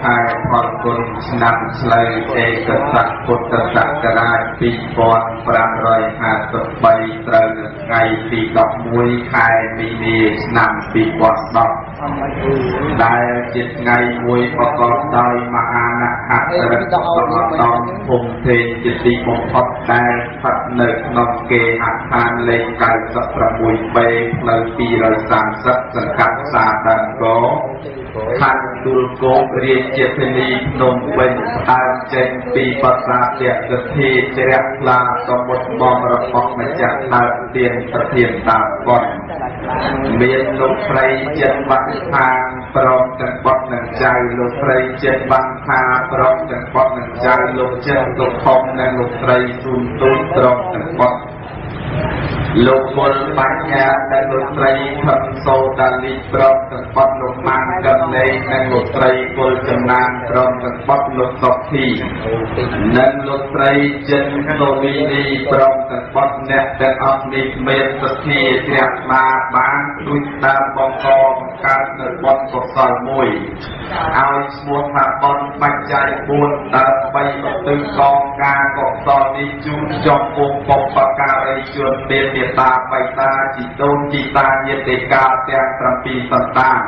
ខែផលគុណឆ្នាំស្លូវឯកស័កពុទ្ធសករាជ2553ត្រូវនៅថ្ងៃទី11ខែមីនាឆ្នាំ2010ដែលជាថ្ងៃមួយប្រកបដោយមហានហៈរិទ្ធសមតំភូមិទេជាទីបំផុតដែលស្ថិតនៅក្នុងគេហដ្ឋានលេខ 96B ផ្លូវ230សង្កាត់ផ្សារដើមក ខណ្ឌទូលគោករាជធានីភ្នំពេញដើមចេញពីប្រាសាទយក្សធីជ្រះថ្លាដ៏មុតមមរបស់ម្ចាស់ដើមទៀនប្រធានតាវត្តមានលោកស្រីចិត្តបាក់ខាងព្រមទាំងបុត្រនិងចៅលោកស្រីចិត្តបាក់ខាព្រមទាំងបុត្រនិងចៅលោកចិត្តលោកខំនិងលោកស្រីស៊ូនទូនព្រមទាំងបុត្រ លោកពលបញ្ញាដែលលោកស្រីផឹកសូដាលីប្រមទាំងបត់លោកម៉ានកំលេងនិងលោកស្រីពលចំណានប្រមទាំងបត់លោកសុធីនិងលោកស្រីចិនដូវីនីប្រមទាំងបត់អ្នកទាំងអស់នេះមានសទ្ធាជ្រះថ្លាបានដូចដើមបង្កបង្កើតនៅបត់កុសលមួយឲ្យឈ្មោះថាបត់បច្ច័យ4ដើម្បីឧទ្ទិសកងការកុសលនេះជូនចំពោះបុព្វការីជនមានមេត្តាបៃតាជីតូនជីតាញាតិកាទាំង7សន្តាន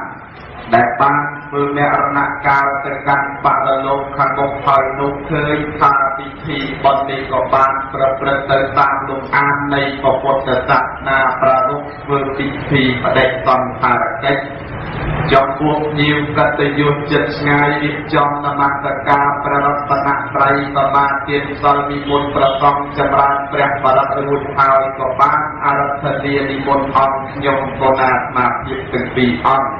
ដែលបានធ្វើមរណកាលទៅកាន់បរលោកខាងមុខហើយនោះឃើញថាពិធីបុណ្យនេះក៏បានប្រព្រឹត្តទៅតាមលំអាននៃពុទ្ធសាសនាប្រារព្ធធ្វើពិធីបដិសន្ធារកិច្ច ចំពោះញៀវកតយុទ្ធចិត្តឆ្ងាយរៀបចំនមស្ការព្រះរតនត្រ័យសមាទានសិលនិមន្តប្រសងចម្រើនព្រះបរិទ្ធរួចហើយក៏បានអរថនានិមន្តអង្គខ្ញុំកូណាស្មាភាពទាំងពីរអង្គ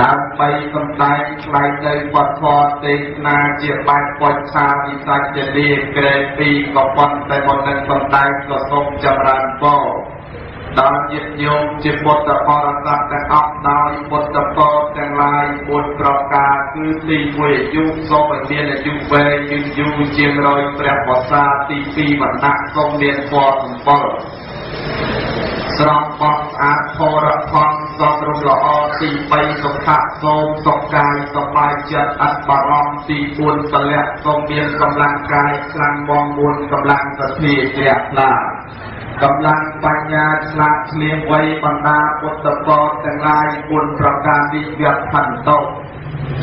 ដើម្បីសំដែងឆ្លៃនៅវត្តធម៌ទេសនាជាបែបពុច្ឆាវិសច្ចនីក្រែពីក៏ប៉ុន្តែមុននឹងសំដែងក៏សូមចម្រើនពរ ដល់ញាតិញោមជាពុទ្ធបរិស័ទទាំងអស់ដោយពុទ្ធពរទាំងឡាយ4ប្រការគឺទី1អាយុសូមឲ្យមានអាយុវែងយូរយូរជាងរយព្រះវស្សាទី2វណ្ណៈសូមមានពរសម្បុរស្រស់បោះស្អាតធរផនសំរុំល្អទី3សុខៈសូមសុខកាយសប្បាយចិត្តអត់បារម្ភទី4ពលៈសូមមានកម្លាំងកាយខ្លាំងបង4កម្លាំងសទ្ធាជ្រះថ្លា កម្លាំងបញ្ញាឆ្លាតឆ្លៀងវៃបណ្ដាពុទ្ធពរទាំងឡាយ4ប្រការនេះវាផន្តោ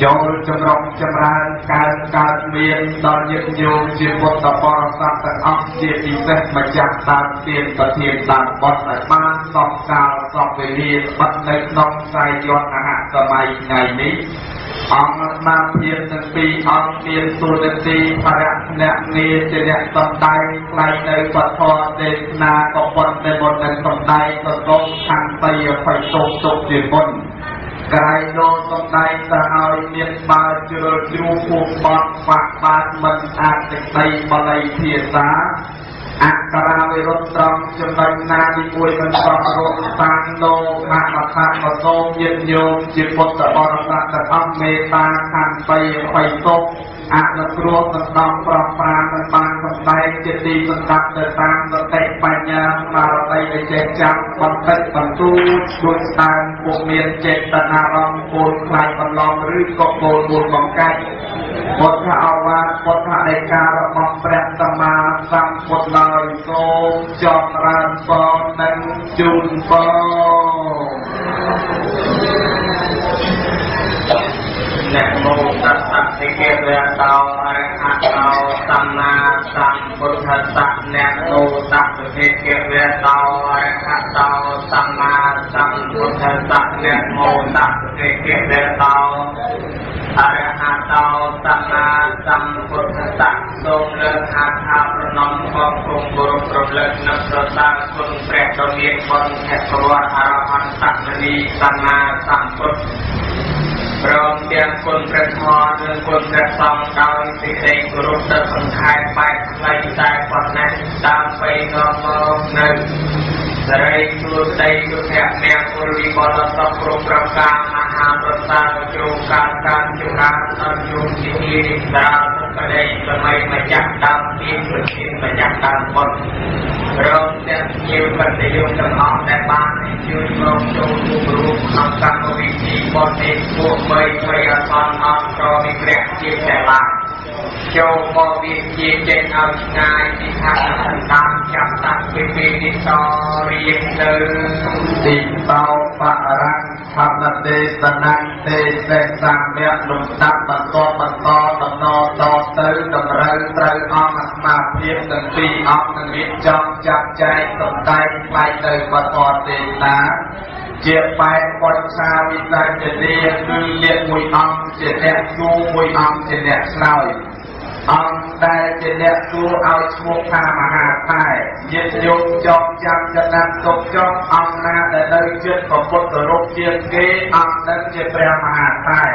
ចូលចម្រុងចម្រើនកើតកើតមានដល់ញាតិញោមជាពុទ្ធបរិស័ទទាំងអស់ជាពិសេសម្ចាស់តាមទានប្រធានតាមបត់ឲ្យបានសពកាលសពវេលាបិទនៅក្នុងខ្សែយន្តអហសម័យថ្ងៃនេះ អង្គស្មារតីទាំងពីរអង្គមានទូនាទីបរៈអ្នកងារជាអ្នកសំដែងផ្លែនៅពធទេសនាក៏ប៉ុន្តែមុននឹងសំដែងក៏សូមខាងតីអភ័យទោសទុកជាមុនក្រៃលោសំដែងទៅឲ្យមានបើជ្រុលជ្រូពោះបត់ខ្វះបាតមិនអាចទឹកដីបល័យភាសា អក្សរាវិរុទ្ធត្រង់ចំណុចណាទីមួយមិនស្របរកតាំងលោកខាងអថាបសូមយិញោមជាពុទ្ធបរិស័ទទាំងអស់មេត្តាខាងបីអភ័យទោស អនុគ្រោះសន្តំប្រំប្រាននឹងបានសម្ដែងជាទីសន្តាប់ទៅតាមសតិបញ្ញាស្មារតីដែលចេះចាំបន្តិចបន្តួចដូចស្ដើងពុកមានចេតនារំពោលខ្លាញ់បន្លំឬក៏ពោលមួយបង្កាច់ពុទ្ធអវាទពុទ្ធដីការបស់ព្រះសម្មាសម្ពុទ្ធឡើយសូមចម្រើនពរនិងជូនពរនមោត ស្សៈតិកេវៈតោអរហតោសម្មាសម្ពុទ្ធស្សៈនមោតស្សៈតិកេវៈតោអរហតោសម្មាសម្ពុទ្ធស្សៈនមោតស្សៈតិកេវៈតោអរហតោសម្មាសម្ពុទ្ធស្សៈសូមលើកហាត់ថាប្រណំខំគង់គោរពប្រលឹកនឹកប្រសាគុណព្រះដ៏មានបុណ្យភក្វរអរហន្តសនីសម្មាសម្ពុទ្ធ ព្រមទាំងគុណព្រះធម៌និងគុណព្រះសង្ឃដោយសេចក្តីគោរពទឹកសង្ខេបបែបខ្លីតែប៉ុណ្ណេះដើម្បីនាំមកនៅសេរីទូដីទុភៈអ្នកពលវិបលសពគ្រប់ប្រការមហាប្រសាទជ្រុងការការចម្រើនអរយុងជានិរាស ក្តីសម័យម្ចាស់ដើមមានប្រធានម្ចាស់ដើមបុត្រព្រមទាំងញាវបតិយោទាំងអស់ដែលបានអញ្ជើញមកចូលរួមរួមក្នុងកម្មវិធីបុណ្យនេះពួកបីថ្មីអសនអត់ប្រវិព្រះជាតែឡាចូលមកវាជាចេញឲ្យឆ្ងាយពីខាងតាមចាប់តាំងពីពេលនេះតរៀងទៅទីបោបរៈធ ម្មទេសនាទេសេសាមៈលំដាប់បន្តបន្តដំណតទៅតម្រូវត្រូវអង្គស្មារភាពទាំងពីរអង្គនឹងរៀបចំចាត់ចែងសំដែងផ្លាយទៅបន្តទេណាជាបែបបរិសាវិស័យជានាគឺលាកមួយអង្គជាអ្នកគូមួយអង្គជាអ្នកឆ្លើយ អង្គដែលជាអ្នកសួរឲ្យឈ្មោះថាមហាថែញាតិញោមចងចាំចំណាំទុកចុះអង្គណាដែលនៅជិតព្រះពុទ្ធរូបជាងគេអង្គនឹងជាព្រះមហាថែឥ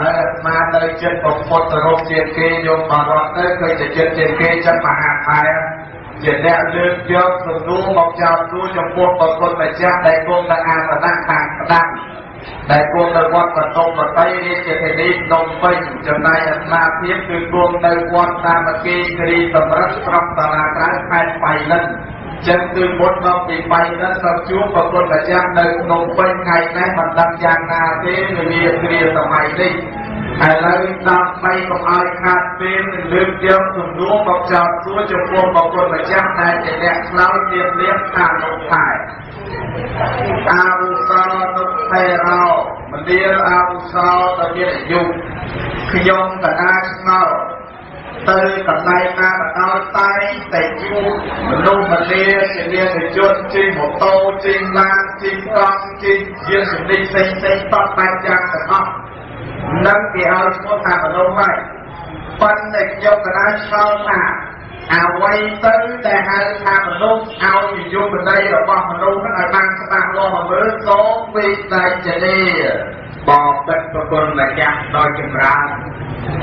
ឡូវអាត្មានៅជិតព្រះពុទ្ធរូបជាងគេយមបរតទៅឃើញតែជិតជាងគេចឹងមហាថែជាអ្នកលើកយកសំណួរមកចោទទូចំពោះព្រះពុទ្ធម្ចាស់ដែលគង់នៅអាសនៈខាងស្ដាំ ដែលគង់នៅវត្តបតុមបតីរាជធានីភ្នំពេញចំណែកអាត្មាភាពគឺគង់នៅវត្តតាមគីគិរីសម្រិទ្ធស្រុកតារាក្រៅខេត្តបៃលិនចឹងគឺមុនមកពីបៃលិនទៅជួបប្រគុណម្ចាស់នៅភ្នំពេញថ្ងៃនេះមិនដឹងយ៉ាងណាទេវាគ្រាសម័យនេះឥឡូវដើម្បីកុំឲ្យខាតពេលនឹងលើកយកសំណួរមកចោទសួរចំពោះប្រគុណម្ចាស់ដែលជាអ្នកឆ្លើយទៀតលៀបថាលោកថែ អាวุសោទុថេរោមនាលអាวุសោតមានអាយុខ្ញុំកណាស្ងល់ទៅកន្លែងណាក៏ដោយតែតែជួបមនុស្សម្នាជានាងជនជិះម៉ូតូជិះឡានជិះកង់ជិះយានជំនិះផ្សេងផ្សេងតបតែយ៉ាងទាំងអស់នឹងគេឲ្យឈ្មោះថាមនុស្សហើយប៉ុន្តែខ្ញុំកណាឆ្លងថា អ្វីទៅដែលហៅថាមនុស្សឲ្យនិយមន័យរបស់មនុស្សហ្នឹងឲ្យបានច្បាស់លាស់មកមើលសូមវិស័យចនីបបិទ្ធប្រគុណម្ចាស់ដោយចម្រើន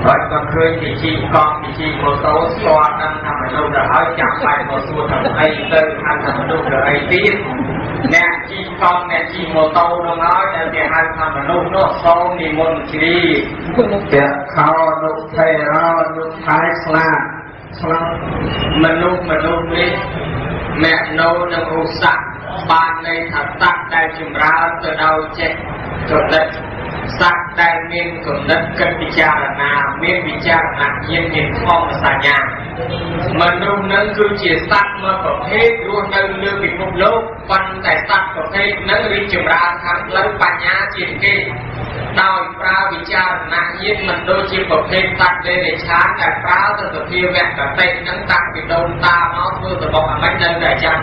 ហើយក៏ឃើញពីជីកង់ពីជីម៉ូតូស្គាល់ដឹងថាមនុស្សទៅហើយចាំបាច់មកសួរថាអីទៅហៅថាមនុស្សទៅអីទៀតអ្នកជីកង់អ្នកជីម៉ូតូនោះហើយដែលគេហៅថាមនុស្សនោះសូមនិមន្តជ្រីពាក់ខោនុថេរោនុថៃស្លា ឆ្លងមនុស្សមនុស្សនេះអ្នកនៅនឹងឧស្សាហ៍បានន័យថាសត្វដែលចម្រើនទៅដោយចេះចរិត សត្វដែលមានគំនិតគិតពិចារណាមានវិចារណញ្ញាណមានធម៌សញ្ញាមនុស្សនឹងគឺជាសត្វមួយប្រភេទរស់នៅលើពិភពលោកប៉ុន្តែសត្វប្រភេទនឹងរីកចម្រើនខាងផ្លូវបញ្ញាជាងគេដោយប្រើវិចារណញ្ញាណមិនដូចជាប្រភេទសត្វដែលឆានដែលប្រើទៅសភាវៈកតិនឹងតាំងពីដូនតាមកធ្វើទៅបកអាមិចនៅតែចាំ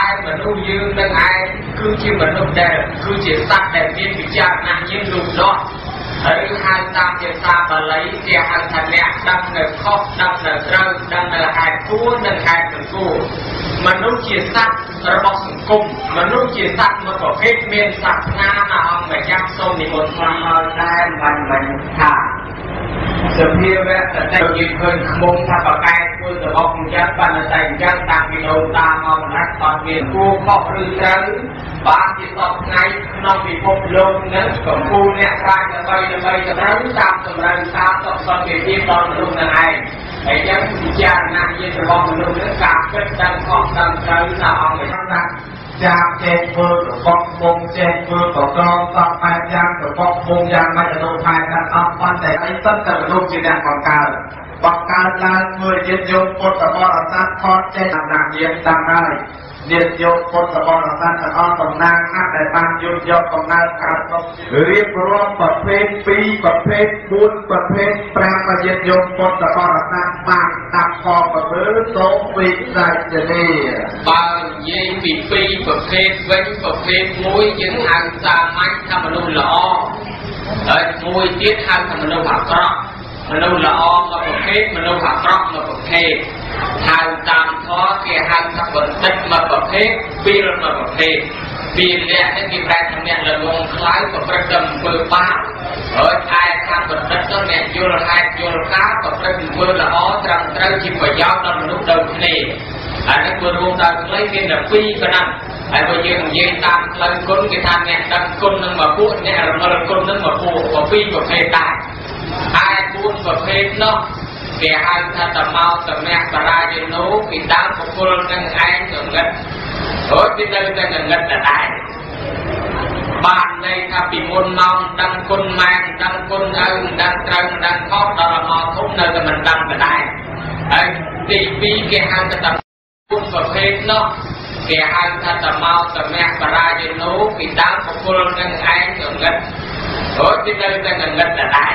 ឯមនុស្សយើងនឹងឯងគឺជាមនុស្សដែលគឺជាសត្វដែលមានវិចារណញ្ញាណលូតលាស់ ហើយហៅតាមភាសាបាលីគេហៅថាអ្នកដឹងនៅខុសដឹងនៅត្រូវដឹងនៅហេតុគួរនិងហេតុមិនគួរមនុស្សជាសត្វរបស់សង្គមមនុស្សជាសត្វមួយប្រភេទមានសាសនាណាអង្គម្ចាស់សូមនិមន្តស្វាមឲ្យតែមិនមិនថាសភាវៈតតែយើងឃើញខ្មុំថាបកែធ្វើទៅអស់យ៉ាងបណ្ណតែអញ្ចឹងតាំងពីដូនតាមកម្ល៉េះអត់មានគួរខុសឬត្រូវបានជាសពថ្ងៃក្នុងពិភពលោកនេះកំពូលអ្នកប្រាជ្ញដើម្បីដើម្បីទៅត្រូវតាមសម្រាប់តាមសពសន្តិភាពដល់មនុស្សនឹងឯងហើយចឹងពិចារណាញាណរបស់មនុស្សនេះការគិតដឹងខុសដឹងត្រូវថាអង្គមិនថាចាបចេះធ្វើរបស់មុំចេះធ្វើប្រកបតបបែបយ៉ាងរបស់មុំយ៉ាងម៉េចអនុផែនដល់អស់ប៉ុន្តែអីសិនតែមនុស្សជាអ្នកបង្កើត បង្កើតឡើងធ្វើយិត្តយកពុទ្ធបរិស័ទថតចេះដំណាក់យាមតាមហើយញាតិយកពុទ្ធបរិស័ទទាំងអស់តំណាងណាស់ដែលបានយកយកកំណើតកើតមករៀបរាប់ប្រភេទ2ប្រភេទ4ប្រភេទ5ប្រយុទ្ធយកពុទ្ធបរិស័ទបានតាប់ខប្រមើសូមវិស័យចនីបើនិយាយពី2ប្រភេទវិញប្រភេទមួយយើងហៅសាមញ្ញថាមនុស្សល្អហើយមួយទៀតហៅថាមនុស្សអាក្រក់ មនុស្សល្អមួយប្រភេទមនុស្សអាក្រក់មួយប្រភេទហៅតាមធម៌គេហៅថាបណ្ឌិតមួយប្រភេទពីរមួយប្រភេទពីរអ្នកនេះគេប្រែថាអ្នកល្ងងខ្លាយប្រព្រឹត្តទៅអំពើបាបហើយឯខាងបណ្ឌិតទៅអ្នកយល់ហេតុយល់ការប្រព្រឹត្តអំពើល្អត្រឹមត្រូវជាប្រយោជន៍ដល់មនុស្សដូចគ្នាហើយនេះគឺរួមដល់ខ្លីមានតែពីរប៉ុណ្ណឹងហើយបើយើងនិយាយតាមផ្លូវគុណគេថាអ្នកដឹងគុណនឹងមកពួកអ្នករមិលគុណនឹងមកពួកពីរប្រភេទដែរ ឯ4ប្រភេទនោះគេហៅថាតមកតំណាក់បរាយនោពីដើមបុគ្គលនឹងឯងងឹតអូទីនៅតែងងឹតដដែលបានន័យថាពីមុនមកដឹងគុណម៉ែដឹងគុណឪដឹងត្រូវដឹងខុសដល់មកធំនៅតែមិនដឹងដដែលហើយទី2គេហៅថាគុណប្រភេទនោះគេហៅថាតមោសមៈបរាយនោពីដើមបុគ្គលនឹងឯងងឹតអូទីនៅតែងងឹតដដែល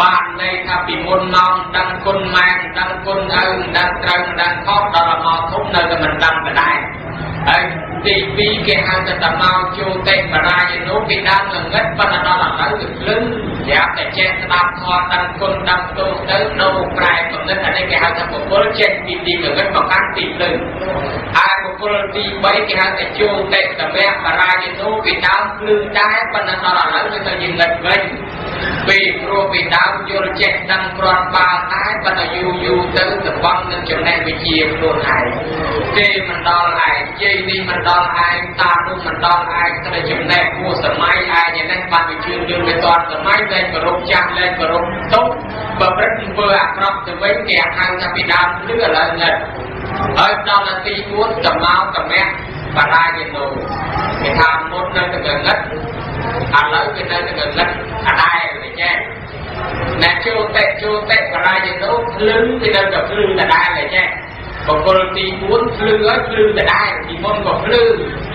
បានន័យថាពីមុនមកដឹងគុណម៉ែដឹងគុណឪដឹងត្រូវដឹងខុសដល់មកធំនៅតែមិនដឹងដដែលហើយទី2គេហៅថាតមោជោតិបរាយនោពីដើមងឹតប៉ុន្តែដល់ឥឡូវវាភ្លឹងប្រាប់តែចេះស្ដាប់ធម៌ដឹងគុណដឹងទោសទៅនៅប្រែកំណត់អានេះគេហៅថាបុគ្គលចេះពីទីងឹតមកកាន់ទីភ្លឹងហើយបុគ្គលទី3គេហៅថាជោតិតមៈបរាយនោពីដើមភ្លឹងដែរប៉ុន្តែដល់ឥឡូវវាទៅងឹតវិញពេលព្រោះពីដើមយល់ចេះដឹងគ្រាន់បើតែប៉ុន្តែយូរយូរទៅសបងនឹងចំណេះវិជ្ជាខ្លួនឯងគេមិនដល់ឯងយាយនេះមិនដល់ឯងតានោះមិនដល់ឯងតែចំណេះគួសម័យឯងនេះបានវិជាយើងវាតន់សម័យលែងគោរពចាស់លែងគោរពទុកប្រព្រឹត្តធ្វើអាក្រក់ទៅវិញគេហៅថាពីដើមលឺឥឡូវនេះហើយដល់នាទី4កម្មកកម្មាបរាយនោគេថាមុននៅទៅងឹត ឥឡូវគេនៅទៅងឹតអដែរវាចេះអ្នកចូលតិចូលតិបរាយនោភ្លឹងគេនៅតែភ្លឹងដដែលតែចេះបុគ្គលទី4ភ្លឺហើយភ្លឺដដែលទីមុនក៏ភ្លឺ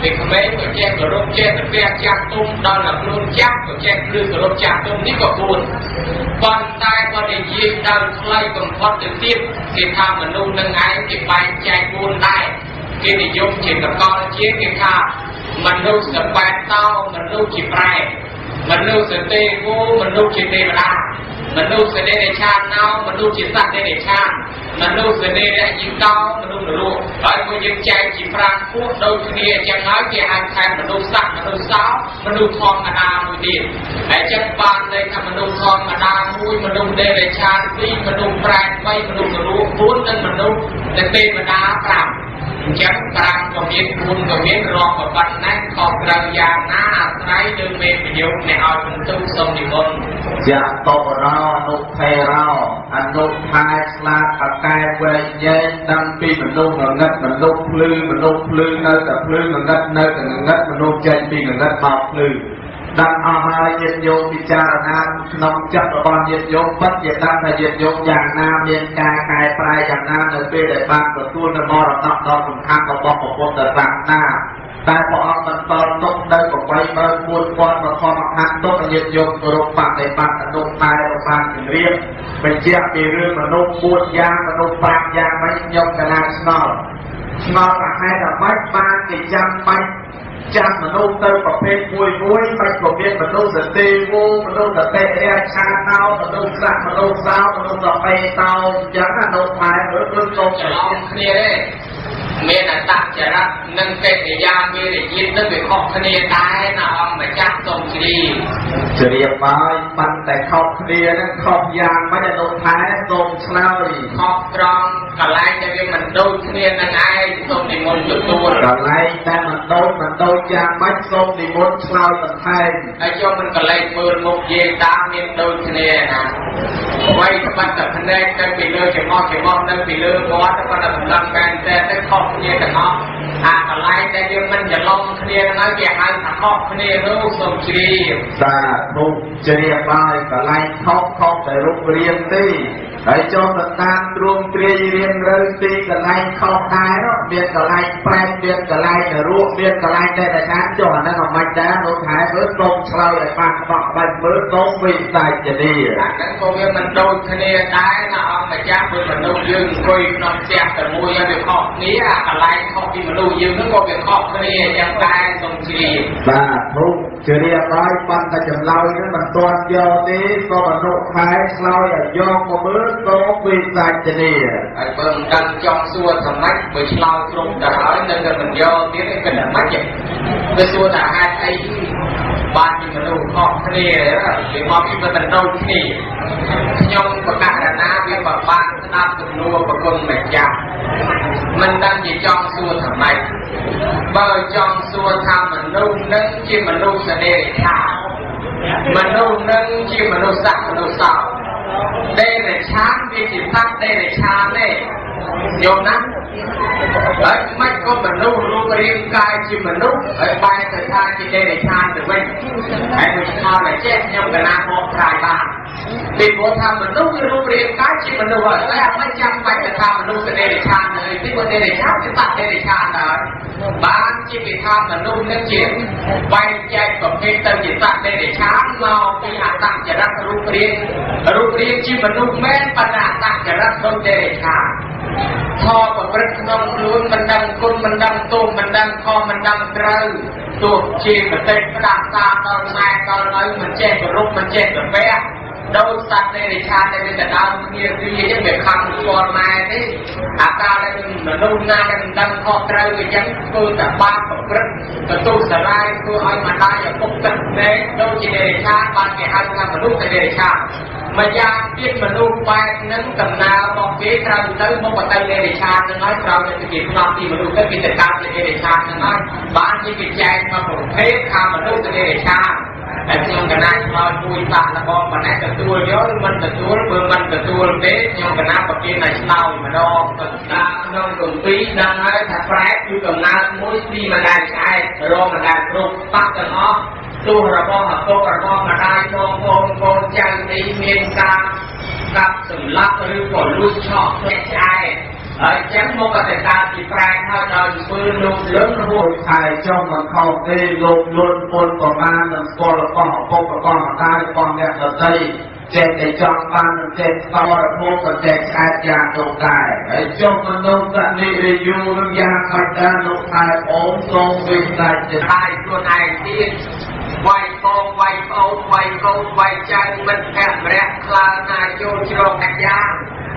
ពីក្មេងក៏ចេះគោរពចេះទៅផ្ទះចាស់ទុំដល់ដល់ខ្លួនចាស់ក៏ចេះភ្លឺគោរពចាស់ទុំនេះក៏4ប៉ុន្តែក៏និយាយដល់ខ្លីបំផុតទៅទៀតគេថាមនុស្សនឹងឯងគេបែងចែក4ដែរគេនិយមជាកកលជាគេថា មនុស្សសបែតតោមនុស្សជាប្រែមនុស្សទេវោមនុស្សជាទេវតាមនុស្សសេនេឆានណោមនុស្សជាសត្វទេនេឆានមនុស្សសេនេរយីកោមនុស្សនរោហើយពួកយើងចែកជា5ពួកដូចគ្នាអញ្ចឹងហើយគេហៅខែមនុស្សសត្វមនុស្សសោមនុស្សធម្មតាមួយទៀតហើយចឹងបានន័យថាមនុស្សធម្មតាមួយមនុស្សទេនេឆាន2មនុស្សប្រែត3មនុស្សនរោ4និងមនុស្សទេវតា5អញ្ចឹង5ក៏មាន4ក៏មានរាប់ក៏ប៉ុណ្ណេះខុសត្រូវយ៉ាងណាអាស្រ័យលើមេប្រយោគអ្នកឲ្យបន្ទុកសូមនិមន្តយៈតបរោអនុថេរោអនុថែស្លាប់អកែវែងញែងដឹងពីមនុស្សងងឹតមនុស្សភ្លឺមនុស្សភ្លឺនៅតែភ្លឺងងឹតនៅតែងងឹតមនុស្សចេញពីងងឹតមកភ្លឺ ដាក់អស់ហើយញាតិញោមពិចារណាក្នុងចិត្តរបស់ញាតិញោមពិតជាដឹងថាញាតិញោមយ៉ាងណាមានការកែប្រែយ៉ាងណានៅពេលដែលបានទទួលនៅមរតកដ៏សំខាន់របស់ព្រះពុទ្ធសាសនាតែព្រះអង្គបានតល់ទុកនៅ8ម៉ឺន4000បឋមខណ្ឌទុកញាតិញោមគោរពបដិបត្តិអនុតែរបស់ជំរាបបញ្ជាក់ពីរឿងមនុស្ស4យ៉ាងមនុស្ស5យ៉ាងមិនខ្ញុំកណាស្នល់ស្នល់ថាហេតុអ្វីបានគេចាំបាច់ ចាំមនុស្សទៅប្រភេទមួយមួយមិនក៏មានមនុស្សសទេវោមនុស្សសតិរាឆាតោមនុស្សស័កមនុស្សសោមនុស្សសបេតោអញ្ចឹងណានោះថែមើលដូចទៅច្រឡំគ្នាទេ មានអតចរិតនិងកិរិយាវិរិយនឹងវាខុសគ្នាដែរណាអង្គម្ចាស់សូមជ្រាបជ្រាបហើយប៉ុន្តែខុសគ្នានឹងខុសយ៉ាងម៉េចអនុថែសូមឆ្លើយខុសត្រង់កន្លែងដែលវាមិនដូចគ្នានឹងឯងសូមនិមន្តទទួលកន្លែងដែលមិនដូចមិនដូចយ៉ាងម៉េចសូមនិមន្តឆ្លើយបន្ថែមហើយយកមិនកន្លែងមើលមុខយាយតាមានដូចគ្នាណាអ្វីក្បត់តែភ្នែកទៅពីលើច្រមុះច្រមុះនៅពីលើមាត់ប៉ុន្តែសម្រាប់បែនតែទៅខុសគ្នាទាំងអស់អាកន្លែងដែលយើងមិនច្រឡំគ្នាហ្នឹងគេហៅថាខុសគ្នានោះសូមជ្រាបសាធុជ្រាបហើយកន្លែងខុសខុសតែរូបរាងទេ ហើយចុះទៅតាមទ្រង់ទ្រាយរៀនរើទីកន្លែងខុសដែរមានកន្លែងប្រែកមានកន្លែងរੂមានកន្លែងតែតែខាងចុះអាហ្នឹងមិនដែរលោកខែមើលសូមឆ្លើយឲ្យបានបោះបាច់មើលសូមវិសាចនីអាហ្នឹងក៏វាមិនដូចគ្នាដែរណាអង្គម្ចាស់ព្រោះមនុស្សយើងអង្គុយក្នុងផ្ទះតែមួយហើយវាខុសគ្នាអាកន្លែងខុសពីមនុស្សយើងហ្នឹងក៏វាខុសគ្នាយ៉ាងដែរសូមជ្រាបបាទធុជ្រាបហើយប៉ុន្តែចម្លើយហ្នឹងមិនទាន់យកទេសូមអនុខែឆ្លើយឲ្យយកមកមើលសូមវិសាចនីហើយបើមិនដឹងចង់សួរសម្ដេចបើឆ្លើយគ្រប់ទៅហើយនៅតែមិនយកទៀតឯងមិនមិនវាសួរថាហេតុអីបានជាមនុស្សខុសគ្នាវាមកពីមិនដូចគ្នាខ្ញុំបកករណាវាបបាក់ស្ដាប់ទំនួលប្រគុណម្ចាស់មិនដឹងជាចង់សួរថាម៉េចបើចង់សួរថាមនុស្សនឹងជាមនុស្សសនេរិខាមនុស្សនឹងជាមនុស្សស័ក្តិមនុស្សសោ ដេរឆានវាជាសត្វដេរឆានទេយល់ណាហើយមិនក៏មិនមនុស្សរូបរាងកាយជាមនុស្សហើយបែរទៅថាជាទេរិឆានទៅវិញហើយមួយឆ្ងល់តែចេះខ្ញុំកណាបកស្រាយបានពីព្រោះថាមនុស្សគឺរូបរាងកាយជាមនុស្សហើយតែអត់មិនចាំបាច់ទៅថាមនុស្សទៅទេរិឆានទេពីព្រោះទេរិឆានគឺសត្វទេរិឆានដែរបានជាគេថាមនុស្សនឹងជាបែងចែកប្រភេទទៅជាសត្វទេរិឆានមកពីអតចរិតរូបរាងរូបរាងជាមនុស្សមែនប៉ុន្តែអតចរិតដូចទេរិឆានខប្រព្រឹត្តក្នុងខ្លួនមិនដឹងគុណមិនដឹងទោសមិនដឹងខមិនដឹងត្រូវទោះជាប្រតិផ្ដាស់តាដល់ម៉ែដល់ឪមិនចេះគោរពមិនចេះប្រពែ ដោយសត្វនៃរិឆាដែលមានតែដើមគ្នាគឺអញ្ចឹងវាខំស្គាល់ម៉ែទេអាការដែលមនុស្សណាដែលមិនដឹងខុសត្រូវអញ្ចឹងធ្វើតែបាបប្រព្រឹត្តបន្ទុសារាយធ្វើឲ្យម្ដាយឪពុកទឹកណែដូចជារិឆាបានគេហៅថាមនុស្សតែរិឆាម្យ៉ាងទៀតមនុស្សបែបនឹងដំណើររបស់គេត្រូវទៅមកបតៃលេរិឆាតនឹងហើយត្រូវទៅគេផ្នត់ពីមនុស្សទៅគេទៅកើតលេរិឆាតនឹងហើយបានជាគេចែកមកប្រភេទខាងមនុស្សទៅលេរិឆាតតែខ្ញុំកណាឆ្លើយមួយបាក់របស់ប៉ុណ្ណេះទទួលយកឬមិនទទួលបើមិនទទួលទេខ្ញុំកណាប្រគិនតែ ឆ្លើយម្ដងទៅតាមក្នុងគម្ពីរដឹងហើយថាប្រែកគឺកំណើតមួយពីម្ដាយឆ្អែតរមម្ដាយគ្រប់បាក់ទាំងអស់ទោះរបស់ឪពុករបស់ម្ដាយបងប្អូនកូនចៅនេះមានការកាប់សម្លាប់ឬក៏លួចឆក់ផ្លែឆ្អែត ហើយចឹងមកតែការពីប្រែកហើយដល់ធ្វើលោកលឹងរស់ខែចុងមិនខុសទេលោកលន់ពុនប្រមាណនឹងស្គាល់របស់ឪពុករបស់ម្ដាយរបស់អ្នកដទៃចេះតែចង់បានចេះតរភូក៏ចេះស្អាតយ៉ាងនោះដែរហើយចុះមនុស្សសនិរិយូនឹងយ៉ាងខាត់ដែរលោកថែអូនសូមវិស័យទៅហើយខ្លួនឯងទៀតវាយបងវាយប្អូនវាយកូនវាយចៅមិត្តភក្តិម្រះខ្លើណាចូលជ្រកកាយា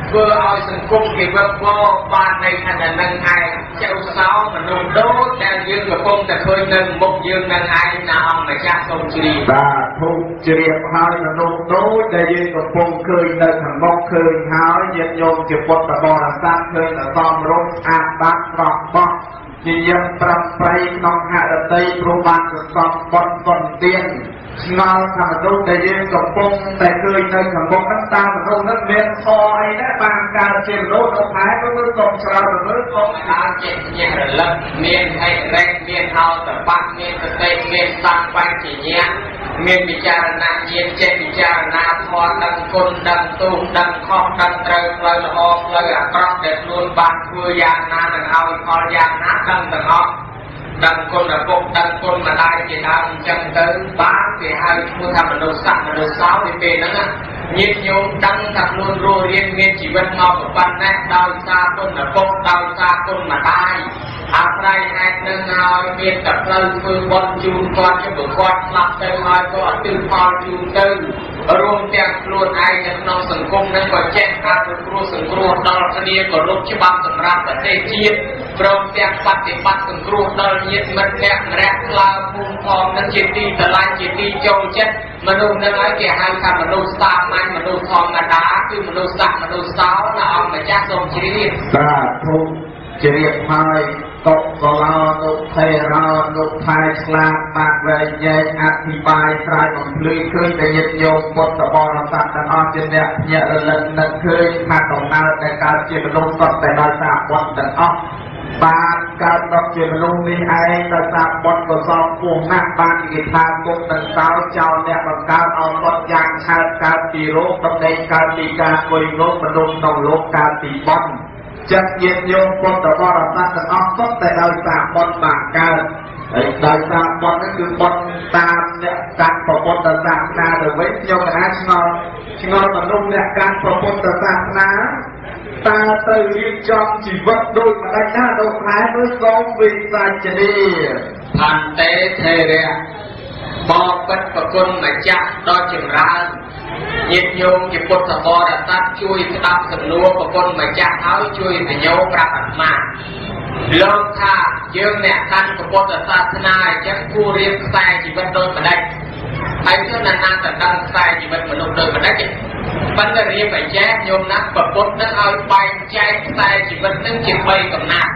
ធ្វើឲ្យសង្គមគេវឹកវរបាននៅខណៈនឹងឯងចៅសោមនុស្សដូចដែលយើងកំពុងតែឃើញនៅមុខយើងនឹងឯងណាអង្គម្ចាស់សូមជ្រាបបាទធុជ្រាបហើយមនុស្សដូចដែលយើងកំពុងឃើញនៅខាងមុខឃើញហើយញាតិញោមជាពុទ្ធបរិស័ទឃើញតែសំរុំអាបាត់ប្រកបជាយើងប្រឹងប្រែងក្នុងហរតីព្រោះបានសន្សំបុណ្យបុណ្យទាន ស្ងល់ថាមនុស្សដែលយើងកំពុងតែឃើញនៅខាងមុខហ្នឹងតាមមនុស្សហ្នឹងមានខអីដែរបានកើតជាមនុស្សទៅខែទៅមើលកុំឆ្លើយទៅមើលកុំដើរចេះញាក់រលឹកមានហេតុរែកមានហោតបាក់មានសតិមានសង្កបញ្ញញ្ញាមានពិចារណាញាណចេះពិចារណាធម៌ដឹងគុណដឹងទូដឹងខុសដឹងត្រូវផ្លូវល្អផ្លូវអាក្រក់ដែលខ្លួនបានធ្វើយ៉ាងណានឹងឲ្យផលយ៉ាងណាដឹងទាំងអស់ ដឹងគុណឪពុកដឹងគុណម្ដាយជាដើមអញ្ចឹងទៅបានគេហៅឈ្មោះថាមនុស្សស័ក្តិមនុស្សសោពីពេលហ្នឹងញាតិញោមដឹងថាខ្លួនរស់រៀនមានជីវិតមកប៉ុណ្ណេះដោយសារគុណឪពុកដោយសារគុណម្ដាយអាស្រ័យហេតុនឹងហើយមានតែផ្លូវធ្វើបុណ្យជូនគាត់ជាប្រគាត់ស្លាប់ទៅហើយក៏អត់ទិផលជូនទៅរួមទាំងខ្លួនឯងនៅក្នុងសង្គមនឹងក៏ចេះការប្រគ្រោះសង្គ្រោះដល់គ្នាគោរពច្បាប់សម្រាប់ប្រទេសជាតិព្រមទាំងបប្រតិបត្តិសង្គ្រោះដល់ញាតិមិត្តភក្តិម្រះក្លើភូមិផងនឹងជាទីស្រឡាញ់ជាទីចូលចិត្តមនុស្សនឹងឲ្យគេហៅថាមនុស្សសាមញ្ញមនុស្សធម្មតាគឺមនុស្សស័ក្តិមនុស្សសោណាអង្គម្ចាស់សូមជ្រាបបាទធំជ្រាបហើយ តុកលោនុថេរោនុថែឆ្លាតបាក់វែងញែកអធិប្បាយស្រ័យបំភ្លឺឃើញតែញាតិញោមពុទ្ធបរិស័ទទាំងអស់ជាអ្នកភ្ញាក់រលឹកនឹកឃើញថាដំណើរដែលកើតជាមនុស្សសុទ្ធតែដោយសារបុណ្យទាំងអស់បានកើតមកជាមនុស្សនេះឯងដោយសារបុណ្យកុសលពោះណាស់បានគេថាគុំនឹងសោចោលអ្នកបង្កើតឲ្យបុណ្យយ៉ាងឆើតកើតពីរោគដំណេកកើតពីការគួយរោគមនុស្សក្នុងលោកកើតពីបុណ្យ ចិត្តញាតិញោមពុទ្ធបរិស័ទទាំងអស់សុទ្ធតែដោយសារបុណ្យបានកើតហើយដោយសារបុណ្យនេះគឺបុណ្យតាមអ្នកកាត់ពុទ្ធសាសនាទៅវិញខ្ញុំកណាឆ្ងល់ឆ្ងល់មនុស្សអ្នកកាត់ពុទ្ធសាសនាតើទៅរៀបចំជីវិតដូចម្ដេចណាលោកខែមើលសូមវិសាចនីផន្តេថេរៈ បបិទ្ធប្រគុណម្ចាស់ដ៏ចម្រើនញាតិញោមជាពុទ្ធបរិស័ទជួយស្ដាប់សំណួរប្រគុណម្ចាស់ហើយជួយបញ្ញោប្រាប់អាត្មាលោកថាយើងអ្នកកាន់ពុទ្ធសាសនាអញ្ចឹងគួររៀបខ្សែជីវិតដូចម្ដេចហើយគឺណាស់ណាស់ទៅដឹងខ្សែជីវិតមនុស្សដូចម្ដេចប៉ុន្តែរៀបបញ្ជាក់ញោមណាស់ប្រពុតនឹងឲ្យបែងចែកខ្សែជីវិតនឹងជា3កំណាត់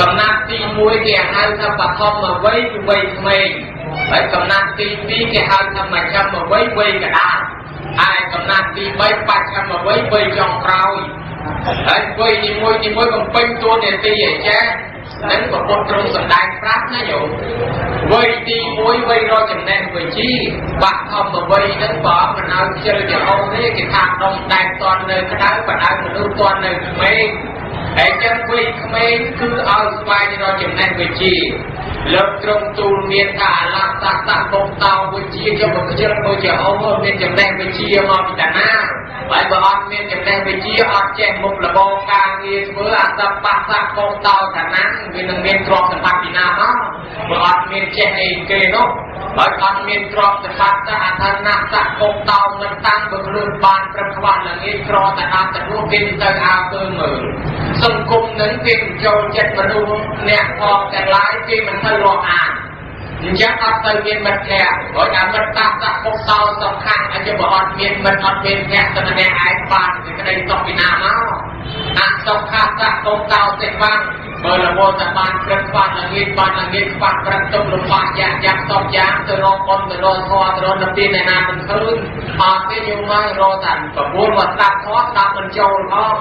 កំណាត់ទី1គេហៅថាបឋមវ័យគឺវ័យក្មេងហើយកំណាត់ទី2គេហៅថាមជ្ឈមវ័យវ័យកណ្ដាលហើយកំណាត់ទី3បច្ឆមវ័យវ័យចុងក្រោយហើយវ័យទី1ទី1បំពេញតួនាទីឯចា នឹងប្រពុតត្រង់សំដែងប្រាប់ណាយោវ័យទី1វ័យរកចំណេះវិជាបាក់ធម្មវ័យនឹងបើមិនឲ្យខ្ជិលជាអូនទេគេថាដុំដែកតន់នៅក្តៅបដៅមនុស្សតន់នៅក្មេងហើយចឹងវ័យក្មេងគឺឲ្យស្វែងរកចំណេះវិជា លើកត្រង់ទូលមានថាអាឡាសាសៈកុំតោវិជាយកមកខ្ជិលមើលជាអូនមានចំណេះវិជាមកពីតាណាបើបើអត់មានចំណេះវិជាអត់ចេះមុខលបការងារធ្វើអសបស្សៈកុំតោតាណាវានឹងមានទ្រព្យសម្បត្តិពីណាមកបើអត់មានចេះអីគេនោះបើអត់មានទ្រព្យសម្បត្តិទៅអធនៈសៈកុំតោមិនតាំងបើខ្លួនបានប្រឹកខ្វះល្ងាចក្រតែដល់ទៅនោះគេទៅអើពើមើលសង្គមនឹងគេចូលចិត្តមនុស្សអ្នកផងទាំងឡាយគេមិនទៅរាប់អានអញ្ចឹងអត់ទៅមានមិត្តភក្តិព្រោះតែមិត្តតាសៈពុកតោសំខាន់អញ្ចឹងបើអត់មានមិត្តអត់មានភក្តិទៅម្នាក់ឯងបានសេចក្តីសុខពីណាមកអសុខៈសៈពុកតោទេបានបើរវល់តែបានព្រឹកខ្វះល្ងាចបានល្ងាចខ្វះព្រឹកទុំលំបាកយ៉ាងយ៉ាងតបយ៉ាងទៅរកបុណ្យទៅរកធម៌ទៅរកនិព្វានឯណាមិនឃើញអត់ទេយូរមករកតែប្រពន្ធមកស្ដាប់ធម៌ស្ដាប់មិនចូលផង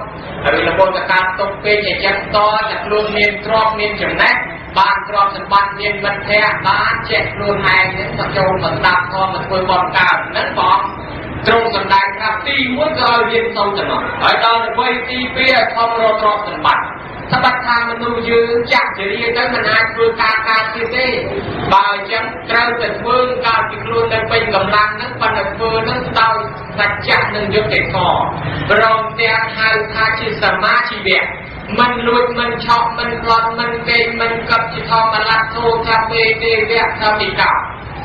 ហើយរវល់តែការទុកពេកអញ្ចឹងតតែខ្លួនមានទ្រព្យមានចំណេះ បានទ្រព្យសម្បត្តិមានមិត្តភក្តិបានចេះខ្លួនឯងនឹងទៅចូលមកស្ដាប់ធម៌មកធ្វើបន់កើតហ្នឹងបងត្រង់សម្ដែងថាទី1ក៏ឲ្យរៀនសូត្រទៅហើយដល់ទៅវ័យទី2ឲ្យខំរកទ្រព្យសម្បត្តិស្បတ်ថាមនុស្សយើងចាក់ចរិយាទៅមិនអាចធ្វើការការទៀតទេបើអញ្ចឹងត្រូវតែធ្វើការពីខ្លួនទៅពេញកម្លាំងហ្នឹងប៉ុន្តែធ្វើហ្នឹងដោយសច្ចៈនិងយុត្តិធម៌ព្រមទាំងហៅថាជាសមាជីវៈ មិនលួចមិនឆក់មិនក្លន់មិនកេងមិនកັບជាធម្មលាសូថាពេទេវៈធម្មិកា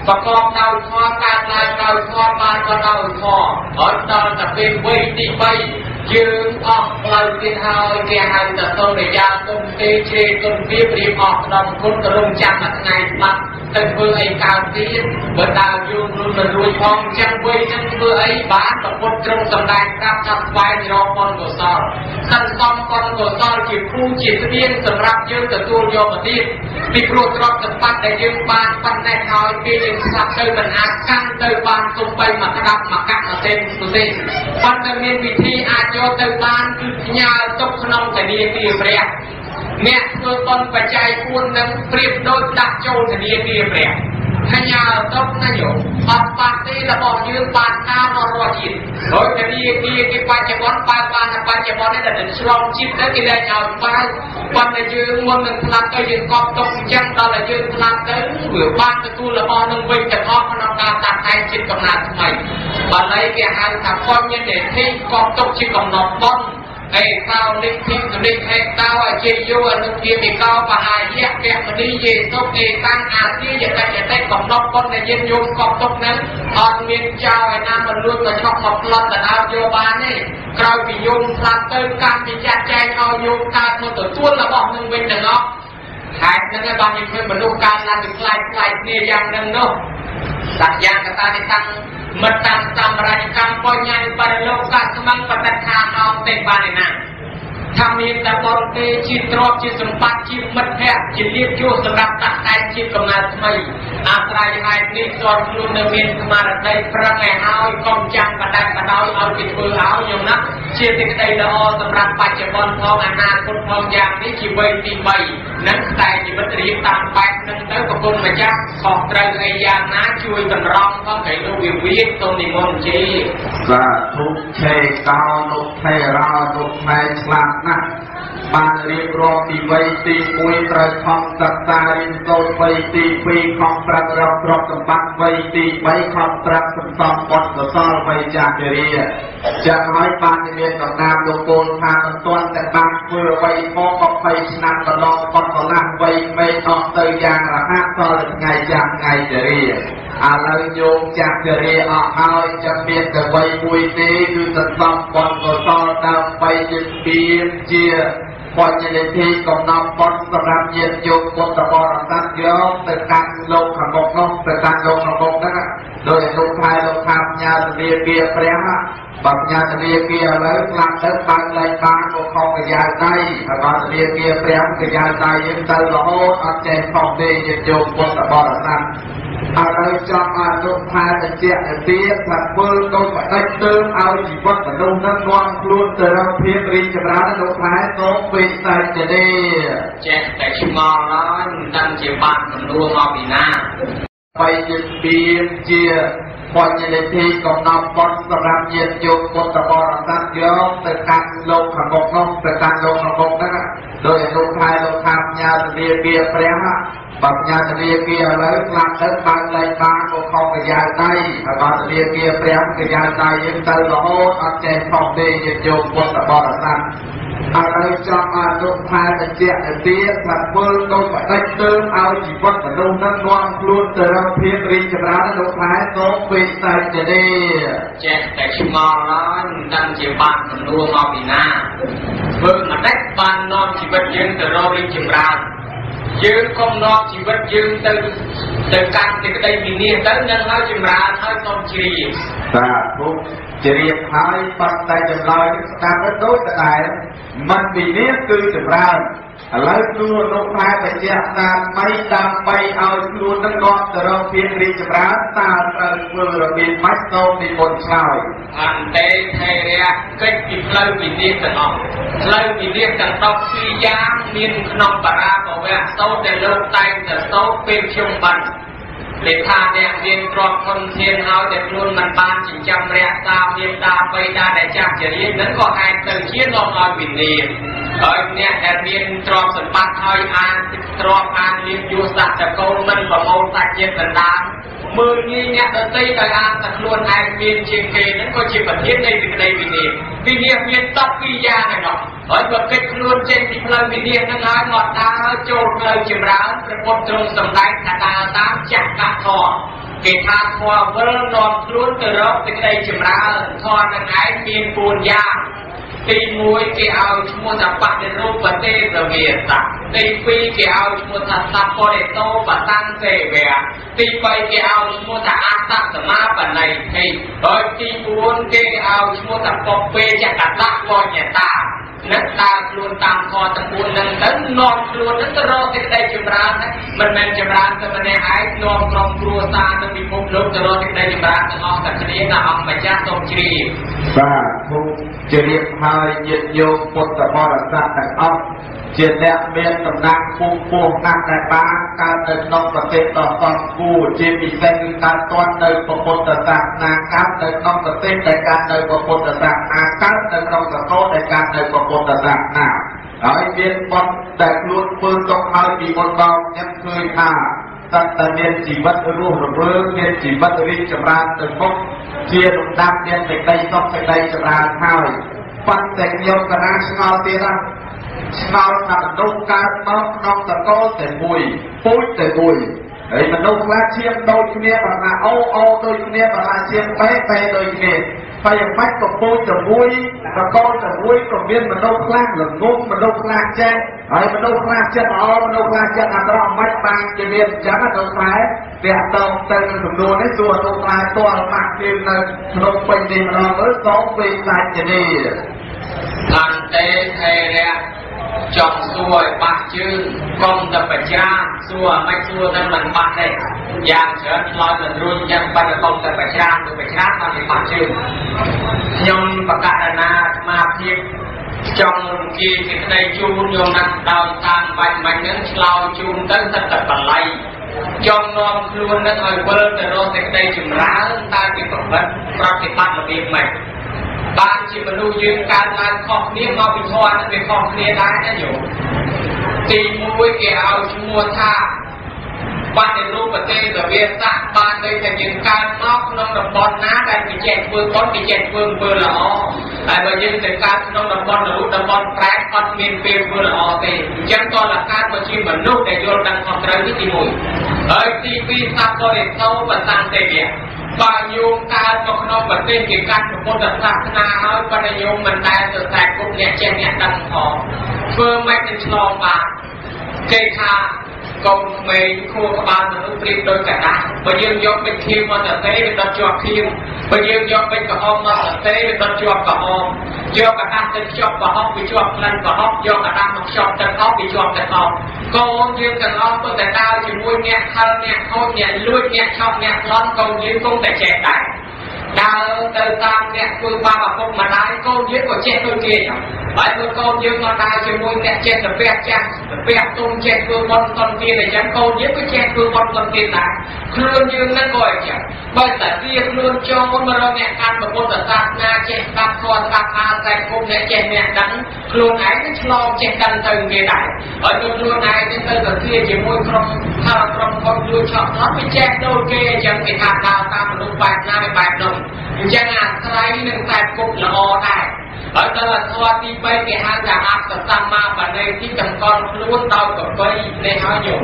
ប្រកបដោយធម៌កើតឡើងដោយធម៌បានក៏ដោយធម៌ហើយដល់តែពេលវ័យទី3យើងអស់ផ្លូវទៀតហើយគេហៅថាសូរិយាគុំទេជ្រេគុំវាព្រៀបអស់ដំគុណទៅរំចាំមួយថ្ងៃស្លាប់ទៅធ្វើអីកើតទៀតបើតើយើងខ្លួនមិនរួចផងចឹងវ័យចឹងធ្វើអីបានប្រពុតត្រង់សម្ដែងប្រាប់ថាស្វែងរកបុណ្យកុសលសន្សំបុណ្យកុសលជាគូជាស្បៀងសម្រាប់យើងទទួលយកមកទៀតពីព្រោះទ្រព្យសម្បត្តិដែលយើងបានប៉ុណ្ណេះហើយពេលយើងស្លាប់ទៅមិនអាចកាន់ទៅបានទុំបីមកក្តាប់មកកាក់មកទេនោះទេប៉ុន្តែមានវិធីអាចយកទៅបានគឺផ្ញើទុកក្នុងធនាគារព្រះអ្នកធ្វើបុណ្យបច្ច័យ4នឹងប្រៀបដូចដាក់ចូលធនាគារព្រះ កញ្ញាទុកណាយោអត់បាត់ទេរបស់យើងបានការមករាល់ជាតិដោយធនាគារគេបច្ចុប្បន្នបើបានបច្ចុប្បន្ននេះតែឆ្លងជាតិទៅគេលែងឲ្យបើប៉ុន្តែយើងមុននឹងស្លាប់ទៅយើងកប់ទុកអញ្ចឹងដល់តែយើងស្លាប់ទៅវាបានទទួលរបស់នឹងវិញទាំងអស់ក្នុងការតាក់តែងជាតិកំណត់ថ្មីបាលីគេហៅថាបញ្ញនិធិកប់ទុកជាកំណត់បន់ ឯកោនិធិសនិហេតោអជិយោអនុគាមិកោបហាយៈកេមនីយេសុខេតាំងអាទិយតច្ចតិកំណត់ប៉ុនដែលយើងយកកប់ទុកហ្នឹងអត់មានចោលឯណាមិនលួចមកឆក់មកផ្លត់ទៅដល់យកបានទេក្រោយពីយំស្លាប់ទៅកម្មវិចាត់ចែងឲ្យយកកើតមកទទួលរបស់នឹងវិញទាំងអស់ហេតុហ្នឹងបានយើងឃើញមនុស្សកើតឡើងពីខ្លាយខ្លាយគ្នាយ៉ាងហ្នឹងនោះ សត្វយ៉ាងកតានិតាំងមត ថាអោទេបានឯណាថាមានតែបរទេជាទ្រព្យជាសម្បត្តិជាមិត្តភក្តិជាលៀបជួសម្រាប់តាក់តែងជាកំណើតថ្មីអាស្រ័យហេតុនេះស្គាល់ខ្លួននៅមានស្មារតីប្រឹងឲ្យហើយកុំចាំបដាច់បដោយឲ្យគេធ្វើឲ្យយំណាជាសេចក្តីល្អសម្រាប់បច្ចុប្បន្នផងអនាគតផងយ៉ាងនេះជាវ័យទី3នឹងតែជីវិតរៀបតាមបែបនឹងទៅប្រគុណម្ចាស់ខុសត្រូវអីយ៉ាងណាជួយតម្រង់ផងគេលោកវិវិធសូមនិមន្តជេសាធុឆេកោលោកថេរោលោកផ្នែកឆ្លាតណាស់បានរៀបរាប់ពីវ័យទី1ត្រូវខំសិក្សារៀនសូត្រវ័យទី2ខំប្រឹងរកទ្រព្យសម្បត្តិវ័យទី3ខំប្រឹងសន្សំបុណ្យកុសលវ័យចាស់រាចឹងហើយបានមានកំណាមលោកពូលថាមិនទាន់តែបានធ្វើអ្វីមក20ឆ្នាំកន្លងប៉ុនកន្លះវ័យមេអស់ទៅយ៉ាងរហ័សដល់ថ្ងៃចាស់ថ្ងៃចរាឥឡូវយោងចាស់ចរាអស់ហើយចាំមានតែវ័យមួយទេគឺសន្សំបុណ្យកុសលដើម្បីជាពីជាបច្ចនិធិកំណត់បុណ្យសម្រាប់ញាតិយោមពុទ្ធបរិស័ទយកទៅកាន់លោកខាងមុខនោះទៅកាន់លោកខាងមុខហ្នឹងដោយលោកថែលោកថាផ្ញើទលាគាព្រះ បញ្ញាទលាគាឥឡូវខ្លាំងទៅបើកលែងបានក៏ខុសកយ៉ាដៃហើយបើទលាគាព្រះកយ៉ាដៃយើងទៅរហូតអត់ចេះខុសទេញាតិយោមពុទ្ធបរិស័ទអរហើយចង់អនុផាតិជាទៅទៀតថាធ្វើដូចបដិទើឲ្យជីវិតមនុស្សនឹងនាំខ្លួនទៅរកភាពរីកចម្រើនលោកផែសូមពេកតែចេះតែឈ្មងល់ហើយមិនដឹងជាបានសំណួរមកពីណាបីជាពីជា បញ្ញនិធិកំណត់បទសម្រាប់ញាតិយោពុទ្ធបរិស័ទយកទៅកាត់លោកខាងមុខនោះទៅកាត់លោកខាងមុខហ្នឹងដោយអនុខែលោកខាងញ៉ាទលាគាព្រះ បើញ៉ាទលាគាឥឡូវខ្លាំងទៅបើកលែងបានក៏ខំកយ៉ាដៃហើយបើទលាគាព្រះកយ៉ាដៃយើងទៅរហូតអត់ចេះខំទេញាតិយោពុទ្ធបរិស័ទឥឡូវចង់អនុផែតិចទៅទៀតថាធ្វើដូចបដិទ្ធទៅឲ្យជីវិតមនុស្សនឹងនាំខ្លួនទៅរកភាពរីកចម្រើនលោកផែសូមពេកសាច់ទេចេះតែឆ្ងល់ហើយមិនដឹងជាបានសំណួរមកពីណាធ្វើម្ដេចបាននាំជីវិតយើងទៅរករីកចម្រើន យើងកុំនាំជីវិតយើងទៅទៅកាន់សេចក្តីវិនិច្ឆ័យទៅនឹងហើយចម្រើនហើយសូមជ្រាបសាធុជ្រាបហើយបាត់តែចម្លើយស្ដាប់ទៅដូចដដែលមិនវិនិច្ឆ័យគឺចម្រើន ឥឡូវគ្រូលោកផ្លែបច្ចៈតាមបីដើម្បីឲ្យខ្លួននឹងគាត់ទៅរកភាពរីកចម្រើនតើត្រូវធ្វើរបៀបម៉េចសូមនិមន្តឆ្លើយអន្តេថេរៈកិច្ចពីផ្លូវវិនិច្ឆ័យទាំងអស់ផ្លូវវិនិច្ឆ័យទាំង12យ៉ាងមានក្នុងបារាកវៈសូត្រដែលលោកតែងតែសូត្រពេលខ្ញុំបាន លេខាអ្នកមានទ្រព្យធនធានហើយតែខ្លួនមិនបានចិញ្ចឹមរក្សាមានតាបៃតាដែលចាស់ជារៀននឹងក៏អាចទៅជានាំឲ្យវិនាសហើយអ្នកដែលមានទ្រព្យសម្បត្តិហើយអានទ្រព្យអានលៀបយសសត្វតកូនមិនប្រមូលសាច់ជាតិដណ្ដើមមើលងាយអ្នកដតីដោយអានតែខ្លួនឯងមានជាងគេនឹងក៏ជាប្រធាននៃសេចក្តីវិនាសវិនាសមាន12យ៉ាងឯណោះ ហើយបើកិច្ចខ្លួនចេញពីផ្លូវវិនាសនឹងហើយមកដើរចូលផ្លូវចម្រើនព្រះពុទ្ធទ្រង់សម្ដែងថាដើរតាមចក្រធម៌គេថាធម៌វិលនាំខ្លួនទៅរកសេចក្តីចម្រើនធម៌នឹងឯងមាន4យ៉ាងទី1គេឲ្យឈ្មោះថាបដិរូបទេសវាសៈទី2គេឲ្យឈ្មោះថាសัพពរិតោបតੰសេវៈទី3គេឲ្យឈ្មោះថាអត្តសមាបណៃភ័យហើយទី4គេឲ្យឈ្មោះថាពពេចកតៈវញ្ញតា នឹកដើរខ្លួនតាមធម៌ទាំង4នឹងទៅនាំខ្លួននឹងទៅរកសេចក្តីចម្រើនមិនមែនចម្រើនទៅម្នាក់ឯងនាំក្រុមគ្រួសារទៅពិភពលោកទៅរកសេចក្តីចម្រើនទាំងអស់តែគ្នាណាអង្គម្ចាស់សូមជ្រាបបាទធុជ្រាបហើយញាតិញោមពុទ្ធបរិស័ទទាំងអស់ ជាអ្នកមានតំណាក់ពូពោះណាស់ដែលបានកើតនៅក្នុងប្រទេសដ៏សង្គូជាពិសេសគឺកើតទាន់នៅពុទ្ធសាសនាកើតនៅក្នុងប្រទេសដែលកើតនៅពុទ្ធសាសនាកើតនៅក្នុងសកលដែលកើតនៅពុទ្ធសាសនាហើយមានបុណ្យដែលខ្លួនធ្វើទុកឲ្យពីមុនមកខ្ញុំឃើញថាសត្វតែមានជីវិតរស់រវើកមានជីវិតរីកចម្រើនទៅមុខជាលំដាប់មានសេចក្តីសុខសេចក្តីចម្រើនហើយប៉ុន្តែខ្ញុំក៏ណាឆ្ងល់ទៀតណា ឆ្ងល់ថាមនុស្សកើតមកក្នុងតកោតែមួយពូជតែមួយហើយមនុស្សខ្លះឈាមដូចគ្នាបើថាអូអូដូចគ្នាបើថាឈាមបែបែដូចគ្នាហើយយ៉ាងម៉េចក៏ពូជជាមួយតកោជាមួយក៏មានមនុស្សខ្លះល្ងងមនុស្សខ្លះចេះហើយមនុស្សខ្លះចិត្តល្អមនុស្សខ្លះចិត្តអាក្រក់មិនបានជាមានអញ្ចឹងទៅខ្សែវាអត់តទៅនឹងចំនួននេះសួរទៅខ្សែតលម៉ាក់គេនៅក្នុងពេញនេះម្ដងមើលសូមពេកសាច់នេះអន្តេថេរៈ ចង់សួរឲ្យបាក់ជើងកុំតែបច្រាសួរមិនសួរតែមិនបាក់ទេយ៉ាងច្រើនឆ្លើយមិនរួចយ៉ាងបាត់កុំតែបច្រាទៅបច្រាបានតែបាក់ជើងខ្ញុំបកករណាស្មារតីចង់រំគាសេចក្តីជូនយកណាស់ដោយតាមបាច់មិននឹងឆ្លោយជូនទៅទឹកតែបល័យចង់នាំខ្លួននឹងឲ្យវិលទៅរកសេចក្តីចម្រើនតើគេប្រព្រឹត្តប្រតិបត្តិរបៀបម៉េច បានជាមនុស្សយើងកើតឡើងខុសគ្នាមកពីធម៌នឹងវាខុសគ្នាដែរណាញោមទី1គេឲ្យឈ្មោះថាបដិរូបទេទវាស័កបានដូចតែយើងកើតមកក្នុងតំបន់ណាដែលគេចេះធ្វើបុណ្យគេចេះធ្វើអំពើល្អហើយបើយើងទៅកើតក្នុងតំបន់នរុតំបន់ប្រែកអត់មានពេលធ្វើល្អទេអញ្ចឹងតលកើតមកជាមនុស្សដែលយល់ដឹងខុសត្រូវនេះទី1ហើយទី2សัพពរិទ្ធោបសន្តិវៈបើញោមកើតមកក្នុងប្រទេសគេកាត់ពុទ្ធសាសនាហើយប៉ុន្តែញោមមិនដែលទៅតែគុំអ្នកចេះអ្នកដឹងផងធ្វើមិននឹងឆ្លងបានគេថាកូន ក្មេងខួរក្បាលមនុស្សព្រៀបដូចកដាស់បើយើងយកបិទខៀវមកសរសេរវាដុតជាប់ខៀវបើយើងយកបិទក្រហមមកសរសេរវាដុតជាប់ក្រហមយកកដាស់ទៅខ្ជាប់ក្រហមវាជាប់ក្លិនក្រហមយកកដាស់មកខ្ជាប់ទឹកអស់វាជាប់ទឹកអស់កូនយើងទាំងអស់ទៅតែដើរជាមួយអ្នកហិលអ្នកខូចអ្នកលួចអ្នកឆក់អ្នកប្លន់កូនយើងគង់តែចេះដែរ ដើរទៅតាមអ្នកធ្វើបាបឪពុកម្ដាយកូនយើងក៏ចេះដូចគេចឹងហើយធ្វើកូនយើងមកដើរជាមួយអ្នកចេះទៅពះចាស់ទៅពះទុំចេះធ្វើបន់តនទានអញ្ចឹងកូនយើងក៏ចេះធ្វើបន់តនទានដែរខ្លួនយើងនឹងក៏អញ្ចឹងបើតែវាខ្លួនចូលមករកអ្នកកាន់ពុទ្ធសាសនាចេះស្ដាប់ធម៌ស្ដាប់អាស្រ័យគុំអ្នកចេះអ្នកដឹងខ្លួនឯងនឹងឆ្លងចេះដឹងទៅគេដែរហើយខ្លួនឯងទៅទៅទៅជាមួយក្រុមថាក្រុមគាត់ជួយឆក់ថតវាចេះដូចគេអញ្ចឹងគេថាដើរតាមមនុស្សបែបណាបែបនោះអញ្ចឹងអាស្រ័យនឹងតែគុកល្អដែរ ហើយដល់ធម៌ទី3គេហៅថាអត្តសម្មាបដិទីតម្កល់ខ្លួនដោយកបីនេះហើយញោម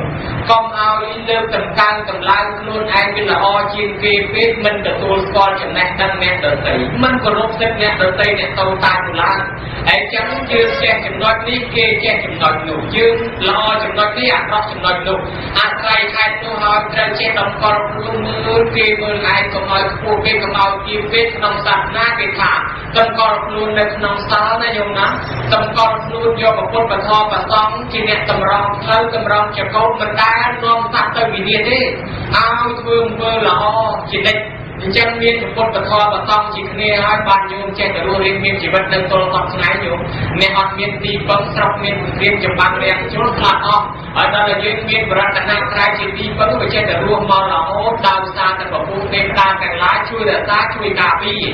កុំឲ្យលើកតម្កើងតម្លើងខ្លួនឯងវាល្អជាងគេពេកមិនទទួលស្គាល់ចំណេះដឹងអ្នកដទៃមិនគោរពសិទ្ធិអ្នកដទៃអ្នកតូចតាចឡើងហើយចឹងយើងចេះចំណុចនេះគេចេះចំណុចនោះយើងល្អចំណុចនេះអាក្រក់ចំណុចនោះអាស្រ័យខែនោះហើយត្រូវចេះតម្កល់ខ្លួនមើលគេមើលឯងកុំឲ្យខ្ពស់ពេកកុំឲ្យទាបពេកក្នុងសាសនាគេថាតម្កល់ខ្លួននៅក្នុងសាលណាញោមណាតម្កល់ខ្លួនយកពុទ្ធពធប្រសងជាអ្នកតម្រង់ផ្លូវតម្រង់ចកោមិនដែលនាំសត្វទៅវិនិច្ឆ័យទេឲ្យធ្វើអំពើល្អជានិច្ច អញ្ចឹងមានពុទ្ធពធបតំជាគ្នាហើយបានញោមចេះតែរស់រៀនមានជីវិតនៅទល់សពថ្ងៃញោមអ្នកអត់មានទីពឹងស្រុកមានគ្រាមចម្បាំងរាំងជ្រុលខ្លាត់អស់ហើយដល់តែយើងមានបរតនៈក្រៅជាទីពឹងក៏ចេះតែរស់មករហូតដោយសារតែពពុះទេវតាទាំងឡាយជួយរក្សាជួយការពារ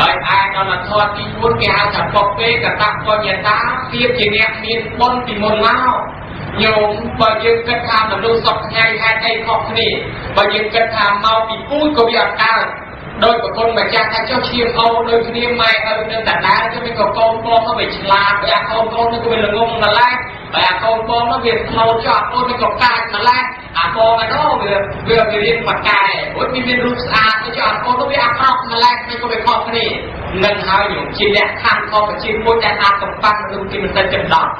ហើយឯដល់ធម៌ទី4គេហៅថាពុកពេកតបញ្ញតាទៀបជាអ្នកមានបុណ្យពីមុនមក ញោមបើយើងគិតថាមនុស្សសពថ្ងៃហេតុអីខុសគ្នាបើយើងគិតថាមកពីពូជក៏វាអត់កើតដោយប្រគុណម្ចាស់ថាចុះឈាមអូដូចគ្នាម៉ែឪនឹងដដែលទៅវាក៏កូនបងទៅវាឆ្លាតបើអាកូនកូននឹងក៏វាល្ងងម្ល៉េះបើអាកូនបងនោះវាស្លូតចោលអូនវាក៏កាចម្ល៉េះអាបងឯនោះវាវាវារៀនមកកែអូនវាមានរូបស្អាតទៅចោលអូននោះវាអាក្រក់ម្ល៉េះមិនក៏វាខុសគ្នានឹងហើយញោមជាលក្ខខណ្ឌខុសជាមួយតែអាចកំបាំងមនុស្សទីមិនទៅចិត្តដល់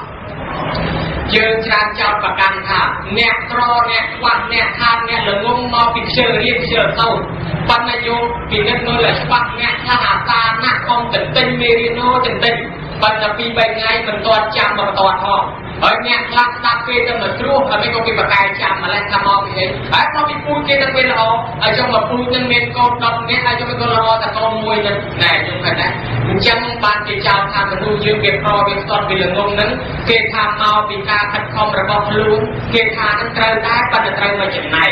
យើងច្រើនចោតប្រកាន់ថាអ្នកក្រអ្នកខ្វះអ្នកខាតអ្នកល្ងងមកពីខ្ជិលរៀនខ្ជិលសូត្របណ្ណយោពិនិត្យមើលឲ្យច្បាស់អ្នកខ្លះអាសាណាស់កុំទៅទិញមេរៀននោះទៅទិញបណ្ណពី3ថ្ងៃមិនទាន់ចាំមិនទាន់ផងហើយអ្នកខ្លះស្ដាប់ពេលទៅមកជ្រោះហើយមិនក៏គេបកកាយចាំម្លេះថាមកពីអីហើយមកពីពូជគេទៅពេលល្អហើយចុះមកពូជនឹងមានកូន10នាក់ហើយចុះមកកូនល្អតែកូនមួយនឹងណែខ្ញុំឃើញណាអញ្ចឹងបានគេចោទថាមនុស្សយើងគេប្រវាស្ទាត់ពីល្ងងនឹងគេថាមកពីការខិតខំរបស់ខ្លួនគេថានឹងត្រូវតែប៉ុន្តែត្រូវមកចំណែក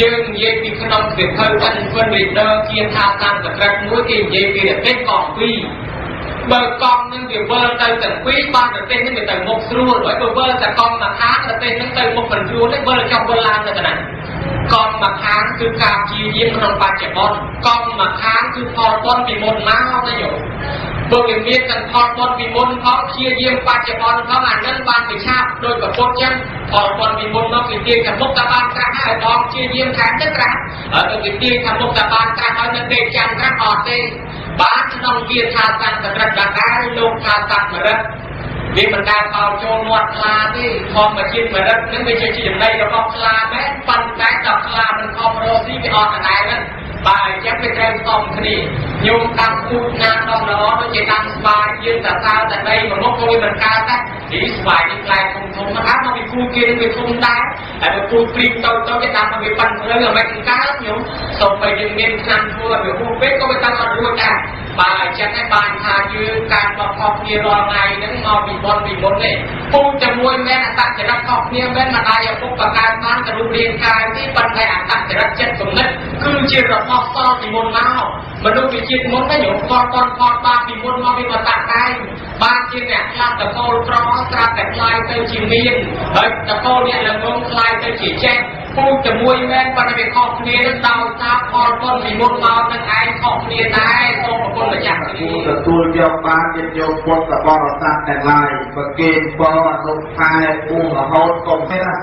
យើងនិយាយពីក្នុងវិភៅ Infant Reader ជាថាតាមសក្តិមួយគេនិយាយពីរទេសកងពីរ បើកង់នឹងវាវិលទៅទាំងពីរបានប្រទេសនឹងវាទៅមុខស្រួលហើយបើវិលតែកង់មកខាងប្រទេសនឹងទៅមុខមិនស្រួលទេវិលចុះវិលឡើងទៅកណ្ដាលកង់មកខាងគឺការជាយាមក្នុងបច្ចុប្បន្នកង់មកខាងគឺផលបុណ្យពីមុនមកណាយោព្រោះវាមានទាំងផលបុណ្យពីមុនផងព្យាយាមបច្ចុប្បន្នផងអានឹងបានទៅឆាប់ដោយប្រពុតចឹងផលបុណ្យពីមុនមកគេទាញខាងមុខតែបានក្រាស់ហើយបងព្យាយាមខាងទៅក្រាស់ហើយទៅគេទាញខាងមុខតែបានក្រាស់ហើយនៅពេលចាំក្រាស់អត់ទេ បានក្នុងគាថាសង្ករិតដដែលលោកថាសង្ករិតវាមិនដែលបោចូលមាត់ខ្លាទេធម្មជាតិមរិតនឹងវាជាចំណៃរបស់ខ្លាដែរប៉ុន្តែដល់ខ្លាមិនខំរស់ស៊ីវាអត់ដដែលហ្នឹងបើអញ្ចឹងវាត្រូវស្ទង់គ្នាញោមតាំងពូជណាដំល្អដូចជាតាំងស្វាយយើងតសើតែដីមកមុខក៏វាមិនកើតដែរទីស្វាយនេះខ្លែធំធំមកអាចមកពីពូជគេនឹងវាធំដែរហើយពូជព្រីកទៅទៅគេតាមមកវាប៉ាន់ភ្លើងឲ្យមិនកើតញោមសូម្បីយើងមានឆ្នាំធ្វើឲ្យវាហួសពេកក៏វាតាំងអត់រួចដែរបើអញ្ចឹងឯងបានថាយើងការមកខុសគ្នារាល់ថ្ងៃហ្នឹងមកពីបុណ្យពីមុនទេពូជជាមួយមែនអត្តចរិតខុសគ្នាមែនម្ដាយឪពុកបកកើតបានទៅរូបរាងកាយទេប៉ុន្តែអត្តចរិតចិត្តគំនិតគឺជារបស់សល់ពីមុនមកមនុស្សពីជាតិមុនហ្នឹងយកផលផលផលបាបពីមុនមកវាបតកាយបានជាអ្នកខ្លះតកូលក្រស្រាប់តែខ្លាយទៅជាមានហើយតកូលអ្នកល្ងងខ្លាយទៅជាចេះពូជជាមួយមែនប៉ុន្តែវាខុសគ្នានឹងដោយសារផលបុណ្យពីមុនមកនឹងឯងខុសគ្នាដែរសូមប្រគុណម្ចាស់គូទទួលយកបានយកយកពុទ្ធបរិស័ទទាំងឡាយបើគេបអនុខែពូរហូតកុំទេណា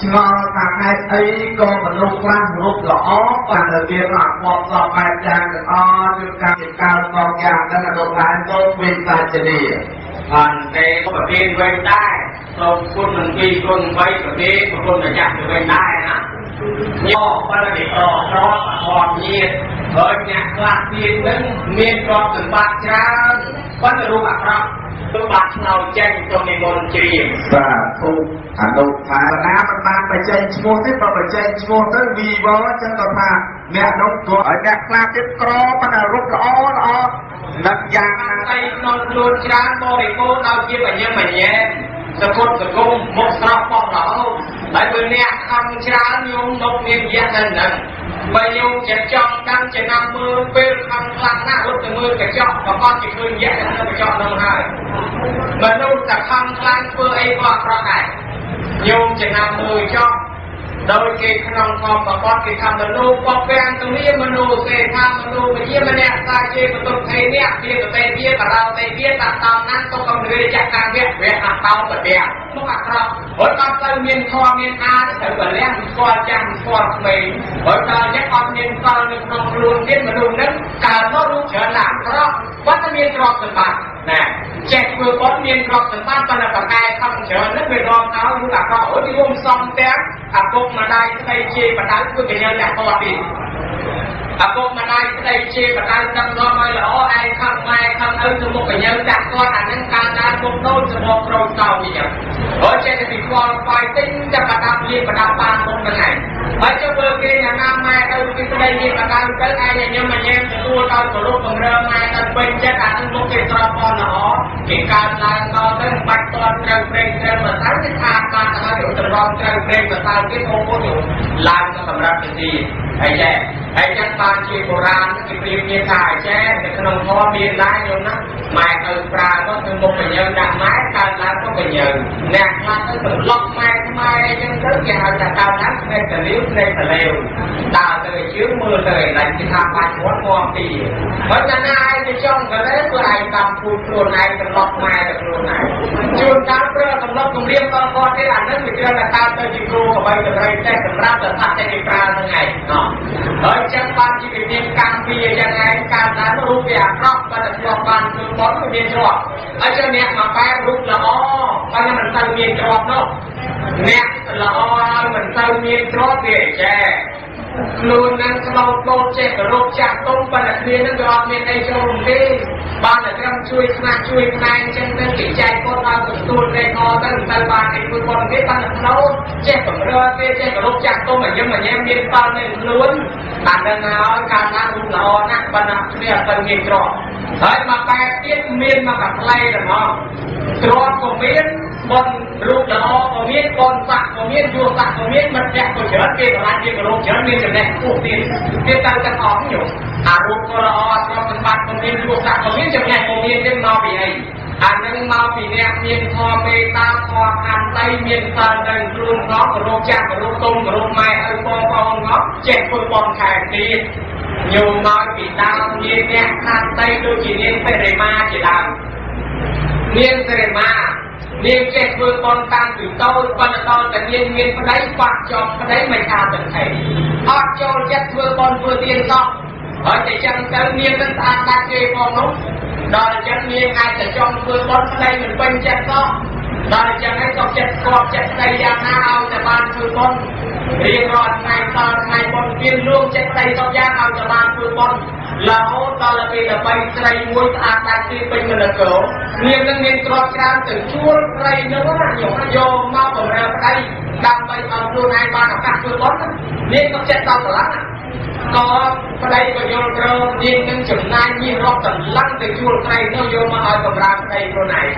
ស្ងល់ថាហេតុអីក៏មនុស្សខ្លះរូបល្អប៉ុន្តែវាអត់មកសពបែបយ៉ាងទាំងអស់គឺកម្មវិការសងយ៉ាងហ្នឹងអនុបានទៅវិញសាជនីអន្តទេប្រទេសវិញដែរសូមគុណនឹងពីគុណ3ប្រទេសប្រគុណម្ចាស់ទៅវិញដែរណាយោបើតែអរត្រង់អត់ញាតហើយអ្នកខ្លះទៀតនឹងមានទ្រព្យសម្បត្តិច្រើនប៉ុន្តែរូបអាក្រក់ គឺបាត់ឆ្នោតចេញទៅនិមន្តជ្រាបសាធុអនុថាណាមិនបានបញ្ចេញឈ្មោះទេបើបញ្ចេញឈ្មោះទៅវីវអញ្ចឹងក៏ថាអ្នកនោះក៏ឲ្យអ្នកខ្លះទៀតក្រប៉ុន្តែរូបល្អល្អនឹកយ៉ាងណាតែក្នុងខ្លួនច្រើនបរិបូរណ៍ដោយជាបញ្ញាបញ្ញាសកុតសកុំមុខស្រស់បោះរហូតហើយពេលអ្នកខំច្រើនញោមមកមានយៈទៅនឹង បើញោមចិត្តចង់កាន់ចំណាំមើលពេលខំខ្លាំងណាស់រត់ទៅមើលកញ្ចក់ប្រកបជាឃើញយៈនៅកញ្ចក់នោះហើយមនុស្សតែខំខ្លាំងធ្វើអីក៏អត់ប្រកដែរញោមចំណាំមើលចង់ ដោយគេក្នុងធម្មបទគេថាមនុស្សបពាំងទៅនេះមនុស្សគេថាមនុស្សម្ជាម្នាក់ថាជាបន្ទុកភ័យនេះជាកតេជាបរោតេជាតាតំណាស់ទុកកំរឿចាក់ការវៈវៈអតោបដៈមកអាក្រក់ហើយដល់ទៅមានធម៌មានអាត្រូវបលះស្គាល់ចាំស្គាល់ក្មេងហើយដល់យ៉ាងអត់មានកលនៅក្នុងខ្លួនទៀតមនុស្សនឹងកើតមករូបច្រើនណាស់អាក្រក់វត្តមានទ្រព្យសម្បត្តិ ណាចេះធ្វើបុណ្យមានទ្រព្យសម្បត្តិប៉ុន្តែបកែខំច្រើននឹងវារងឲ្យរូបអាក្រក់អូយរួមសំទាំងអពុកម្ដាយស្ដីជាបដៅធ្វើកញ្ញាតែតទៀត អពុកម្ដាយស្ដីជាបដៅដឹងដល់ឲ្យល្អឯងខំម៉ែខំឪទៅមុខកញ្ញាតែគាត់អានឹងការដើរមុខដូចសបកក្រោយតោអញ្ចឹងហើយចេះតែពីខ្វល់ខ្វាយទិញតែបដាប់លៀបបដាប់បានមុខហ្នឹងឯងហើយចុះមើលគេណាណាម៉ែឪពីស្ដីជាបដៅទៅឯងញញឹមញញែមទទួលដល់គោរពបំរើម៉ែដល់ពេញចិត្តអានឹងមុខគេត្រប់ផងល្អគេកើតឡើងដល់ទៅបាច់តន់ត្រូវព្រេងត្រូវមកទៅគេថាបានទៅទៅត្រង់ត្រូវព្រេងមកទៅគេបងប្អូនឡើងទៅសម្រាប់ទៅទីហើយចេះហើយចឹងបានជាបុរាណគេព្រៀបជាថាចេះនៅក្នុងធម៌មានដែរញោមណាម៉ែទៅប្រើមកគឺមុខបញ្ញាដាក់ម៉ែកើតឡើងទៅបញ្ញាអ្នកខ្លះទៅប្រឡប់ម៉ែខ្មែរអញ្ចឹងទៅគេហៅថាកើតឡើងស្នេហ៍តលាវស្នេហ៍តលាវដើរទៅជឿមើលទៅឯងគេថាបាច់មាត់មកពីបើតែណាឯងទៅចង់ក៏လဲព្រោះឯងតាមពូជខ្លួនឯងប្រឡប់ម៉ែទៅខ្លួនឯងជួនកាលប្រើកំឡុកគម្រាមដល់គាត់ទេអានឹងវាច្រើនតែកើតទៅជាគ្រូកបីតម្រៃតែសម្រាប់តែថាតែគេប្រើហ្នឹងឯងណោះហើយចឹងបានជាវិធានកម្មពីយ៉ាងឯងកើតឡើងរូបវាអាក្រក់បើតែធ្លាប់បានធ្វើបន់វាមានទ្រព្យហើយចឹងអ្នកមកបែបរូបល្អបើមិនទៅមានទ្រព្យនោះអ្នកល្អហើយមិនទៅមានទ្រព្យវាចេះ ខ្លួននឹងស្លូតបោតចេះគោរពចាស់ទុំប៉ុន្តែគ្នានឹងវាអត់មានអីចូលរួមទេបានតែត្រឹមជួយស្នាជួយផ្នែកអញ្ចឹងទៅគេចែកគាត់ឲ្យទទួលរេកទៅទៅបានគេធ្វើគាត់គេបានតែស្លូតចេះកម្រើគេចេះគោរពចាស់ទុំឲ្យយឹមឲ្យញ៉ែមានផលនៅខ្លួនបាននឹងហើយការណារូបល្អណាស់ប៉ុន្តែគ្នាអត់ទៅមានក្រហើយមកបែបទៀតមានមកកផ្លែទាំងអស់ទ្រពក៏មាន បនរូបល្អក៏មានកូនស័កក៏មានយួរស័កក៏មានមិត្តភក្តិក៏ច្រើនគេកន្លែងគេគោរពច្រើនមានចំណេះខ្ពស់ទៀតគេទៅទាំងអស់ញោមអារូបក៏ល្អទ្រព្យសម្បត្តិក៏មានយួរស័កក៏មានចំណេះក៏មានទៀតមកពីអីអានឹងមកពីអ្នកមានធម៌មេត្តាធម៌ខន្តីមានសិលនៅខ្លួនផងគោរពចាស់គោរពទុំគោរពម៉ែឪបងប្អូនផងចេះធ្វើបន់ខែទៀតញោមមកពីដើមមានអ្នកខន្តីដូចជានាងបរិមាជាដើមនាងបរិមា នាងចេះធ្វើបន់តាមពីតូចប៉ុន្តែដល់តែនាងមានប្តីបាក់ជាប់ប្តីមិនថាទៅថៃអត់ចូលចិត្តធ្វើបន់ធ្វើទានសោះ ហើយតែចឹងទៅនាងនឹងស្អាតដាច់គេផងនោះដល់អញ្ចឹងនាងអាចទៅចង់ធ្វើបន់ប្តីមិនពេញចិត្តសោះដល់អញ្ចឹងហើយក៏ចិត្តស្គាល់ចិត្តស្ដីយ៉ាងណាឲ្យតែបានធ្វើបន់រៀងរាល់ថ្ងៃតថ្ងៃបន់មានលួងចិត្តស្ដីសពយ៉ាងឲ្យតែបានធ្វើបន់រហូតដល់ពេលដើម្បីស្រីមួយស្អាតដាច់ទីពេញមនគរនាងនឹងមានទ្រព្យច្រើនទៅជួលស្រីនោះណាយកយកមកបម្រើប្តីដើម្បីឲ្យខ្លួនឯងបានឱកាសធ្វើបន់នាងក៏ចិត្តដល់ស្រឡាញ់ ក៏ប្តីក៏យល់ព្រមនាងនឹងចំណាយមានរាប់តន្លឹងទៅជួលស្រីនោះយកមកឲ្យបម្រើប្តីខ្លួនឯង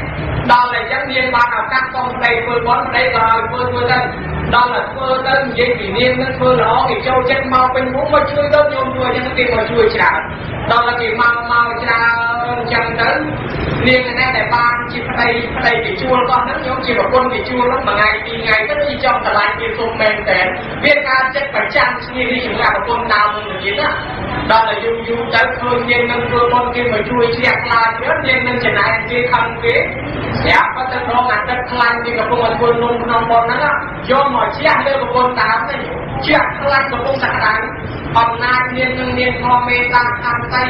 ដល់តែអញ្ចឹងនាងបានឱកាសសុំប្តីធ្វើបន់ប្តីក៏ឲ្យធ្វើធ្វើទៅដល់តែធ្វើទៅនិយាយពីនាងនឹងធ្វើល្អគេចូលចិត្តមកពេញមុខមកជួយទៅញោមជួយអញ្ចឹងគេមកជួយច្រើនដល់តែគេមកមកច្រើនអញ្ចឹងទៅនាងនេះដែលបានជាប្តីប្តីគេជួលគាត់ហ្នឹងញោមជាប្រពន្ធគេជួលហ្នឹងមួយថ្ងៃពីរថ្ងៃទៅគេចង់ឆ្លាញ់គេសុំមែនតើវាការចិត្តប្រចាំគ្នានេះសម្រាប់ប្រពន្ធដើមនឹងទៀតណាដល់តែយូរយូរទៅឃើញនាងនឹងធ្វើបុណ្យគេមកជួយជ្រះខ្លាចទៀតនាងនឹងចំណាយគេខំគេស្រាប់ក៏ទៅរងអាទិត្យខ្លាញ់គេកំពុងតែធ្វើនំក្នុងបុណ្យហ្នឹងយកមកជ្រះលើប្រពន្ធដើមនេះជ្រះខ្លាញ់កំពុងតែក្តៅអំណាចនាងនឹងមានធម៌មេត្តាខន្តី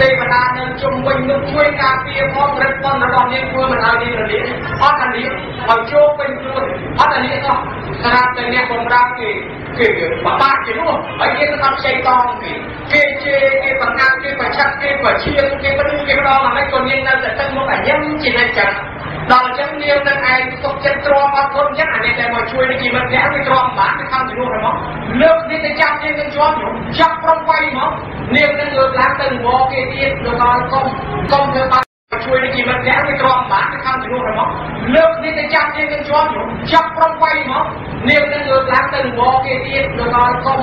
ទេវតានឹងជុំវិញនឹងជួយការពារផងរិទ្ធបុណ្យរបស់នាងធ្វើមិនឲ្យនាងរលាកអត់អានាងឲ្យចូលពេញខ្លួនអត់អានាងអស់ស្រាប់តែអ្នកបំរើគេគេបបាក់ជានោះហើយគេទៅដល់ខ្ចីតងគេគេជេរគេបង្កាត់គេប្រឆាត់គេប្រឈៀងគេបិទគេម្ដងហើយក៏នាងនៅតែទឹកមុខអាញឹមជានិច្ចចឹងដល់អញ្ចឹងនាងនឹងឯងទុកចិត្តទ្រាំអត់ធន់អញ្ចឹងអានេះតែមកជួយនឹង ជួយវិជាមិនយ៉ាងវាទ្រាំបានទៅខាងជំនួសរបស់លើកនេះទៅចាប់ជាងនឹងជាប់យំចាប់ប្រំវៃមកនាងនឹងលើកឡើងទៅនឹងបងគេទៀតនៅដល់កុំ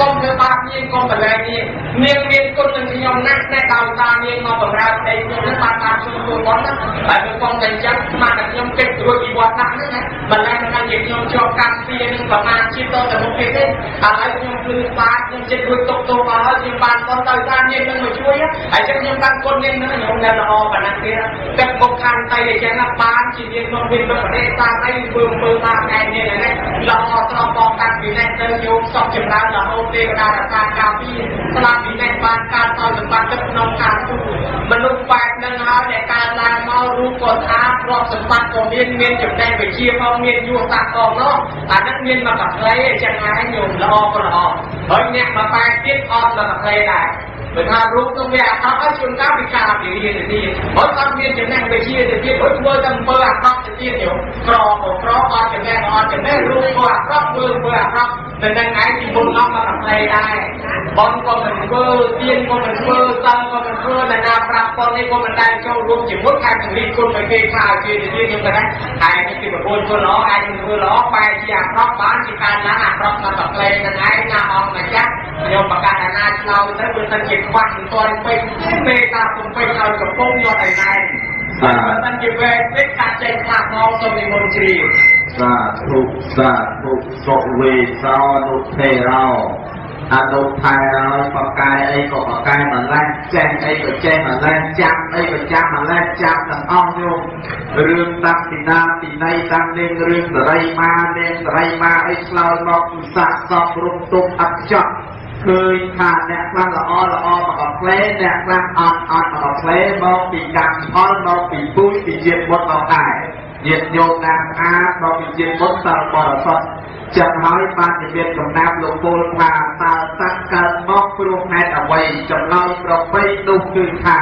កុំលើបាបនាងកុំបលែងនាងនាងមានគុណនឹងខ្ញុំណាស់ដែលដោយសារនាងមកបម្រើប្តីខ្ញុំនឹងបានតាមជួយខ្លួនគាត់ណាហើយមិនកុំតែចឹងស្មានតែខ្ញុំគិតរួចពីវត្តណាស់ហ្នឹងណាបលែងថាជាខ្ញុំជាប់កម្មពីនឹងប្រមាណជាតទៅមុខគេទេឥឡូវខ្ញុំគឺបាទខ្ញុំចិត្តរួចຕົកតោបានហើយខ្ញុំបានគាត់ទៅតាមនាងនឹងមកជួយហើយចឹងខ្ញុំបានគុណនាងនឹងខ្ញុំនៅល្អប៉ុណ្ណាទៀតទឹកមុខខាងតៃអញ្ចឹងណាបានជានាងក្នុងវិបត្តិតាអីធ្វើអំពើតាមឯងនេះហ្នឹងល្អត្រង់បងកាត់ពីនេះទៅយោមសពចម្រើនរហូតទេវតារក្សាការពារស្លាប់ពីនេះបានកើតឲ្យសម្បត្តិទឹកក្នុងការទូមនុស្សបែបហ្នឹងហើយដែលកើតឡើងមករូបក៏ស្អាតទ្រព្យសម្បត្តិក៏មានមានចំណេះវិជ្ជាផងមានយុទ្ធសាស្ត្រផងនោះអាហ្នឹងមានមកប្រផ្លេអញ្ចឹងហើយញោមល្អក៏ល្អហើយអ្នកមកបែបទៀតអត់មកប្រផ្លេដែរ បើថារូបនោះវាអាក្រក់ហើយជួនកាលវាការពីរៀនទៅទៀតបើអត់មានចំណេះវិជ្ជាទៅទៀតបើធ្វើតែអំពើអាក្រក់ទៅទៀតញោមក្រក៏ក្រអត់ចំណេះក៏អត់ចំណេះរូបក៏អាក្រក់ធ្វើអំពើអាក្រក់តែនឹងឯងពីមុនអត់មកប្រផ្លេដែរបងក៏មិនធ្វើទៀនក៏មិនធ្វើសង្ឃក៏មិនធ្វើតែណាប្រាប់បងនេះក៏មិនដែលចូលរួមជាមួយខែពង្រីកគុណឲ្យគេថាឲ្យគេទៅទៀតខ្ញុំគាត់ថាឯងនេះគឺប្រពន្ធធ្វើល្អឯងធ្វើល្អបែរជាអាក្រក់បានជាការឡើងអាក្រក់មកប្រផ្លេនឹងឯងណាអង្គម្ចាស់ខ្ញុំប្រកាសថាណាឆ្លោទៅបើសិនជាខ្វះមិនទាន់ពេកមេតាពុំពេកឲ្យកំពុងយកឯណែបើសិនជាវែងពេកកាត់ចេញខ្លះមកសូមនិមន្តជ្រាបសាធុសាធុសុវេសោអនុថេរោអនុថេរោបកាយអីក៏បកាយម្លេះចេះអីក៏ចេះម្លេះចាំអីក៏ចាំម្លេះចាំទាំងអស់យោរឿងតាំងពីណាពីណីតាំងលេងរឿងសរីមាលេងសរីមាអីឆ្លើយមកគឺសាកសពរុំទុំអត់ចប់ ឃើញថាអ្នកខ្លះល្អល្អមកអត់ផ្លេអ្នកខ្លះអត់អត់មកអត់ផ្លេមកពីកម្មផលមកពីពូជពីជាតិបុត្រមកដែរញាតិញោមតាមអាដល់ពីជាតិបុត្រតើបរិសុទ្ធចឹងហើយបានជាមានកំណាប់លោកពលថាតើសត្វកើតមកព្រោះហេតុអ្វីចំណោយប្របីនោះគឺថា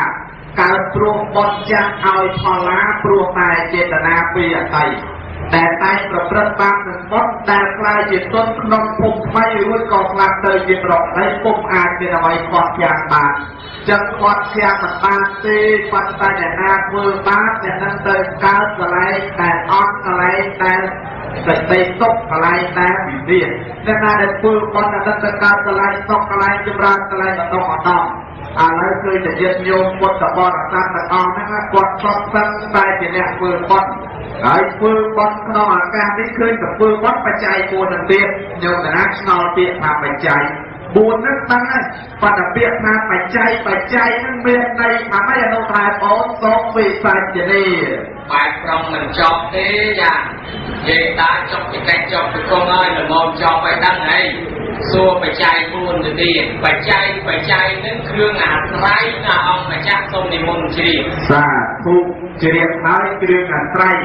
កើតព្រោះបត់ចាស់ឲ្យផលឡាព្រោះតែចេតនាពីអតីត តែតែប្រព្រឹត្តបាបនឹងបុតដែលខ្លាយជាទុនក្នុងភពថ្មីរួចក៏ខ្លាប់ទៅជាប្រកដីពុំអាចមានអ្វីគាត់យ៉ាងបានចឹងគាត់ជាមិនបានទេប៉ុន្តែអ្នកណាធ្វើបាបអ្នកនឹងទៅកើតកន្លែងតែអត់កន្លែងតែសេចក្តីសុខកន្លែងតែវិនិច្ឆ័យអ្នកណាដែលធ្វើបុណ្យដល់ទៅកើតកន្លែងសុខកន្លែងចម្រើនកន្លែងបន្តបន្ត ឥឡូវគឺតែញាតិញោមពុទ្ធបរិស័ទទាំងអស់ហ្នឹងគាត់សពសឹងតែជាអ្នកធ្វើបុណ្យហើយធ្វើបន់ក្នុងឱកាសនេះឃើញតែធ្វើបន់បច្ច័យ4នឹងទៀតញោមតាណាឆ្ងល់ពាក្យថាបច្ច័យ 4ហ្នឹងដឹងហើយប៉ុន្តែពាក្យថាបច្ច័យបច្ច័យហ្នឹងមានន័យថាម៉េចអនុថាបងសូមវិសាចនីបែបប្រងមិនចប់ទេយ៉ានិយាយតាចប់ពីកិច្ចចប់ពីកងហើយល្មមចប់ឲ្យដឹងហើយសួរបច្ច័យ4ទៅទៀតបច្ច័យបច្ច័យនឹងគ្រឿងអាស្រ័យណាអង្គម្ចាស់សូមនិមន្តជ្រាបសាធុជ្រាបហើយគ្រឿងអាស្រ័យ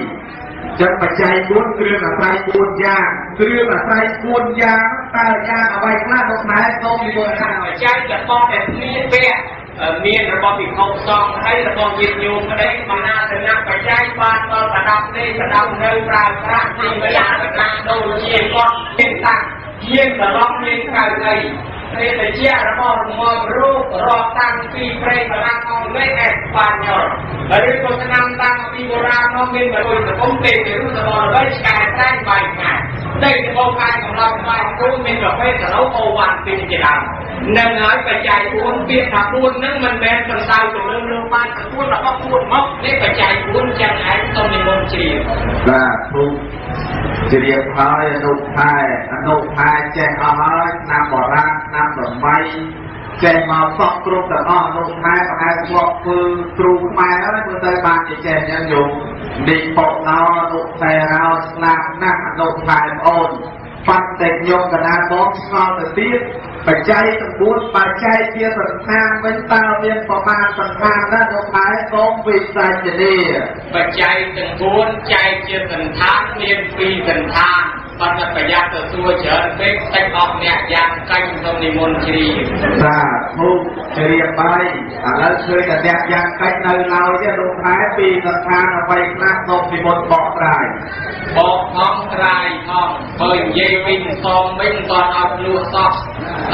ចឹងបច្ច័យ4គ្រឿងអាស្រ័យ4យ៉ាងគ្រឿងអាស្រ័យ4យ៉ាងតើយ៉ាងអ្វីខ្លះលោកម៉ែសូមនិមន្តថាបច្ច័យដែលបងតែមានពាក្យមានរបស់ពិភពសង្ឃហើយរបស់ញាតិញោមក្តីបណ្ណាសនៈបច្ច័យបានដល់ប្រដាប់ទេប្រដាប់នៅប្រើប្រាស់ទីវិញ្ញាណការដូចជាគាត់មានតាំងមានបរោះមានក្រៅអី ព្រះបជារបស់រមមរូបរាប់តាំងពីព្រៃបរាំងអង់គ្លេសអេស្ប៉ាញ៉ុលឬក៏ឆ្នាំតាំងពីបុរាណមកមានបរិយសង្គមទេជារូបរបស់អ្វីឆ្កែតែងបាយខាតែទីបោកាយកំឡុងបាយគ្រូមានប្រភេទសឡូអូវ៉ាន់ពីជាដើមនឹងហើយបច្ច័យ4ពាក្យថា4ហ្នឹងមិនមែនសំដៅទៅលើលើបានតែ4របស់4មកនេះបច្ច័យ4ចឹងឯងសូមនិមន្តជ្រាបសាធុជ្រាបហើយអនុថែអនុថែចេះអស់ហើយឆ្នាំបរាណឆ្នាំ8ចេះមកសក់គ្រប់ទាំងអស់អនុថែប្រហែលធ្លាប់ធ្វើគ្រូខ្មែរហើយមើលទៅបានជាចេះយ៉ាងយំនិពុណោអនុថែរោស្លាប់ណាស់អនុថែប្អូនបាត់តែខ្ញុំកណាបងឆ្ងល់ទៅទៀតបច្ច័យទាំង4បច្ច័យជាសន្តានវិញតើមានប្រមាណសន្តានណាលោកខែសូមវិសាចនីបច្ច័យទាំង4ចែកជាសន្តានមាន2សន្តាន ប៉ុន្តែប្រយ័ត្នទៅសួរច្រើនពេកតិចអស់អ្នកយ៉ាងកាញ់ក្នុងនិមន្តជ្រីសា ធុជ្រាបបាយឥឡូវឃើញតែអ្នកយ៉ាងកាច់នៅឡើយទេលោកខែពីស្ថានអ្វីខ្លះសូមនិមន្តបកត្រាយបកផងត្រាយផងបើនិយាយវិញសមវិញក៏អត់លួសោះ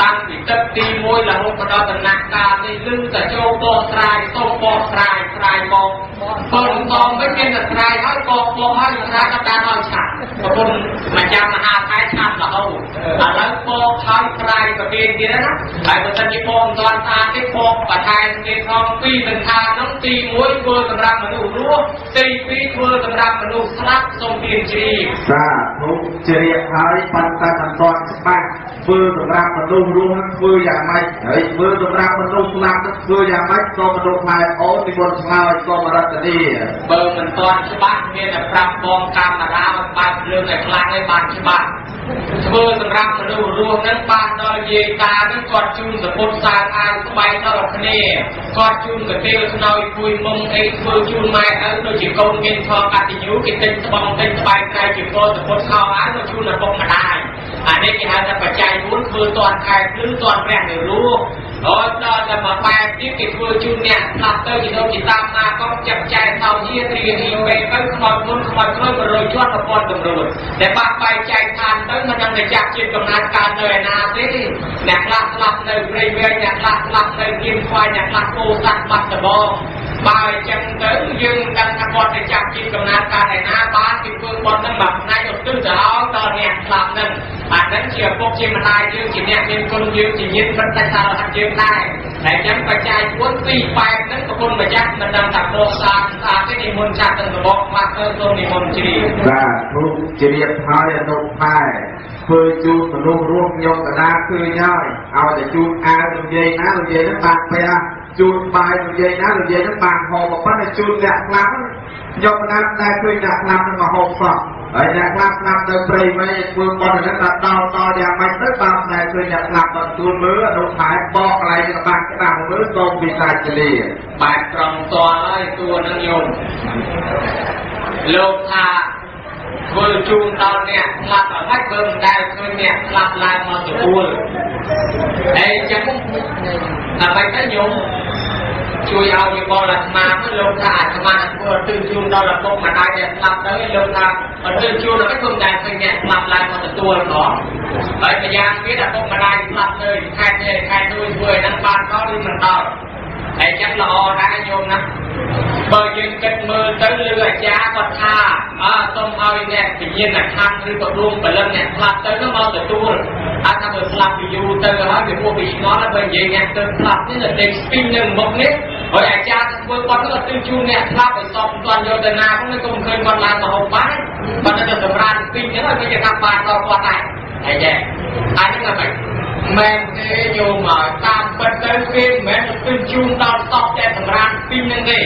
តាំងពីទឹកទី1រហូតមកដល់ដំណាក់កាលនេះលឺតែចូលបកត្រាយសូមបកត្រាយត្រាយមកបើសមវិញមានតែត្រាយហើយបកបកហើយត្រាយក៏បានឲ្យឆាប់ប្រពន្ធម្ចាស់មហាថៃឆាប់រហូតឥឡូវបកហើយត្រាយប្រគេនទៀតណាហើយបើសិនជាបកមិនទាន់ស្អាតទេបកបន្ថែមទៀតផងពីរមិនថានោះទី1ធ្វើសម្រាប់មនុស្សរស់ទី2ធ្វើសម្រាប់មនុស្សស្លាប់សូមទានជ្រាបសាធុជ្រាបហើយប៉ុន្តែមិនទាន់ច្បាស់ធ្វើសម្រាប់មនុស្សរស់នឹងធ្វើយ៉ាងម៉េចហើយធ្វើសម្រាប់មនុស្សស្លាប់នឹងធ្វើយ៉ាងម៉េចសូមមនុស្សខ្មែរអូននិមន្តឆ្លើយសូមរតនីបើមិនទាន់ច្បាស់មានតែប្រាប់បងកាមេរ៉ាមិនបានលើកឲ្យខ្លាំងឲ្យបានច្បាស់ធ្វើសម្រាប់មនុស្សរស់នឹងបានដល់យាយតានឹងគាត់ជូនសពុតសាអាវស្បែកដល់គ្នាគាត់ជូនកទេលស្នើយពួយមុំអីធ្វើជូនម៉ែឪដូចជាកូនមានធមកតញ្ញូគេទិញស្បង់ទិញស្បែកតែជាកូនសពុតខោអាវមកជូនឪពុកម្ដាយអានេះគេហៅថាបច្ច័យ4ធ្វើតាន់ខែភ្លឺតាន់ព្រះនៅរស់ហើយដល់តែមកបែបទៀតគេធ្វើជូនអ្នកស្លាប់ទៅជាដូចជាតាមណាក៏ចាប់ចែកថោជាត្រៀមពីពេលទៅខ្មោចមុនខ្មោចក្រោយ100ជាន់ប្រព័ន្ធតម្រួតតែបាក់បែកចែកឋានទៅមិនដឹងតែចាប់ជាតិកំណត់កើតនៅឯណាទេអ្នកខ្លះស្លាប់នៅព្រៃវែងអ្នកខ្លះស្លាប់នៅគៀនខ្វាយអ្នកខ្លះពោសាក់បាត់ដបងបើអញ្ចឹងទៅយើងដឹងថាគាត់ទៅចាប់ជាតិកំណត់កើតឯណាបានពីធ្វើគាត់នឹងមកផ្នែកឧទ្ទិសទៅឲ្យដល់អ្នកស្លាប់នឹងអានឹងជាពុកជាម្ដាយយើងជាអ្នកមានគុណ យើងជាញាតិមិត្តតែសារហត្ថយើងដែរតែអញ្ចឹងបច្ច័យ4ពីបែបហ្នឹងប្រគុណម្ចាស់មិនដឹងថាពោស្អាតស្អាតទេនិមន្តចាស់ទាំងរបស់ខ្លះទៅសូមនិមន្តជ្រាបបាទគ្រូជ្រាបហើយអនុផែធ្វើជូនមនុស្សរួមខ្ញុំកណាឃើញហើយឲ្យតែជូនអាវនិយាយណានិយាយហ្នឹងបានពេលជូនបាយនិយាយណានិយាយហ្នឹងបានហូបប៉ុន្តែជូនអ្នកខ្លះខ្ញុំកណាតែឃើញអ្នកខ្លះនឹងមកហូបសោះហើយអ្នកខ្លះស្នាប់ទៅព្រៃវែងធ្វើបន់ហ្នឹងដល់ដល់តយ៉ាងម៉េចទៅបានតែឃើញអ្នកខ្លះដល់ទួលមើលនោះខែបកកន្លែងក្បាច់ក្តាំមើលសូមវិសាចលាបែបត្រង់តហើយទួលនឹងយំលោកថា ធ្វើជូនដល់អ្នកស្លាប់អត់ហើយធ្វើមិនដែលឃើញអ្នកស្លាប់ឡើងមកទទួលហើយចឹងដើម្បីទៅញោមជួយឲ្យវិបលអាត្មាទៅលោកថាអាត្មាធ្វើទិញជូនដល់ឪពុកម្ដាយដែលស្លាប់ទៅលោកថាអត់ទិញជូនទៅគុំតែឃើញអ្នកស្លាប់ឡើងមកទទួលផងហើយម្យ៉ាងទៀតឪពុកម្ដាយស្លាប់ទៅខែនេះខែនោះធ្វើឲ្យនឹងបានដល់ឬមិនដល់ហើយចឹងល្អដែរញោមណា បើយើងគិតមើលទៅលើអាចារ្យគាត់ថាអើសូមឲ្យអ្នកវិញ្ញាណខណ្ឌឬក៏រួមពលិនអ្នកស្លាប់ទៅនោះមកទទួលអត់ថាបើស្លាប់ពីយូរទៅហើយវាពោះពីឆ្ងល់ហើយបើនិយាយអ្នកទៅស្លាប់នេះតែស្ពីងនៅមុខនេះហើយអាចារ្យទៅធ្វើគាត់ទៅទិញជូនអ្នកស្លាប់ឲ្យសពមិនទាន់យកទៅណាហ្នឹងក៏មិនឃើញគាត់ឡើងមកហូបបានប៉ុន្តែទៅសម្រាប់ពីងហ្នឹងហើយវាจะថាបានដល់គាត់ដែរហើយចេះអានេះហ្នឹង មែនទេញោមមកតាមពិតទៅគេមិនមែនទៅជូនដល់សពតែសម្រាប់ពីនឹងទេ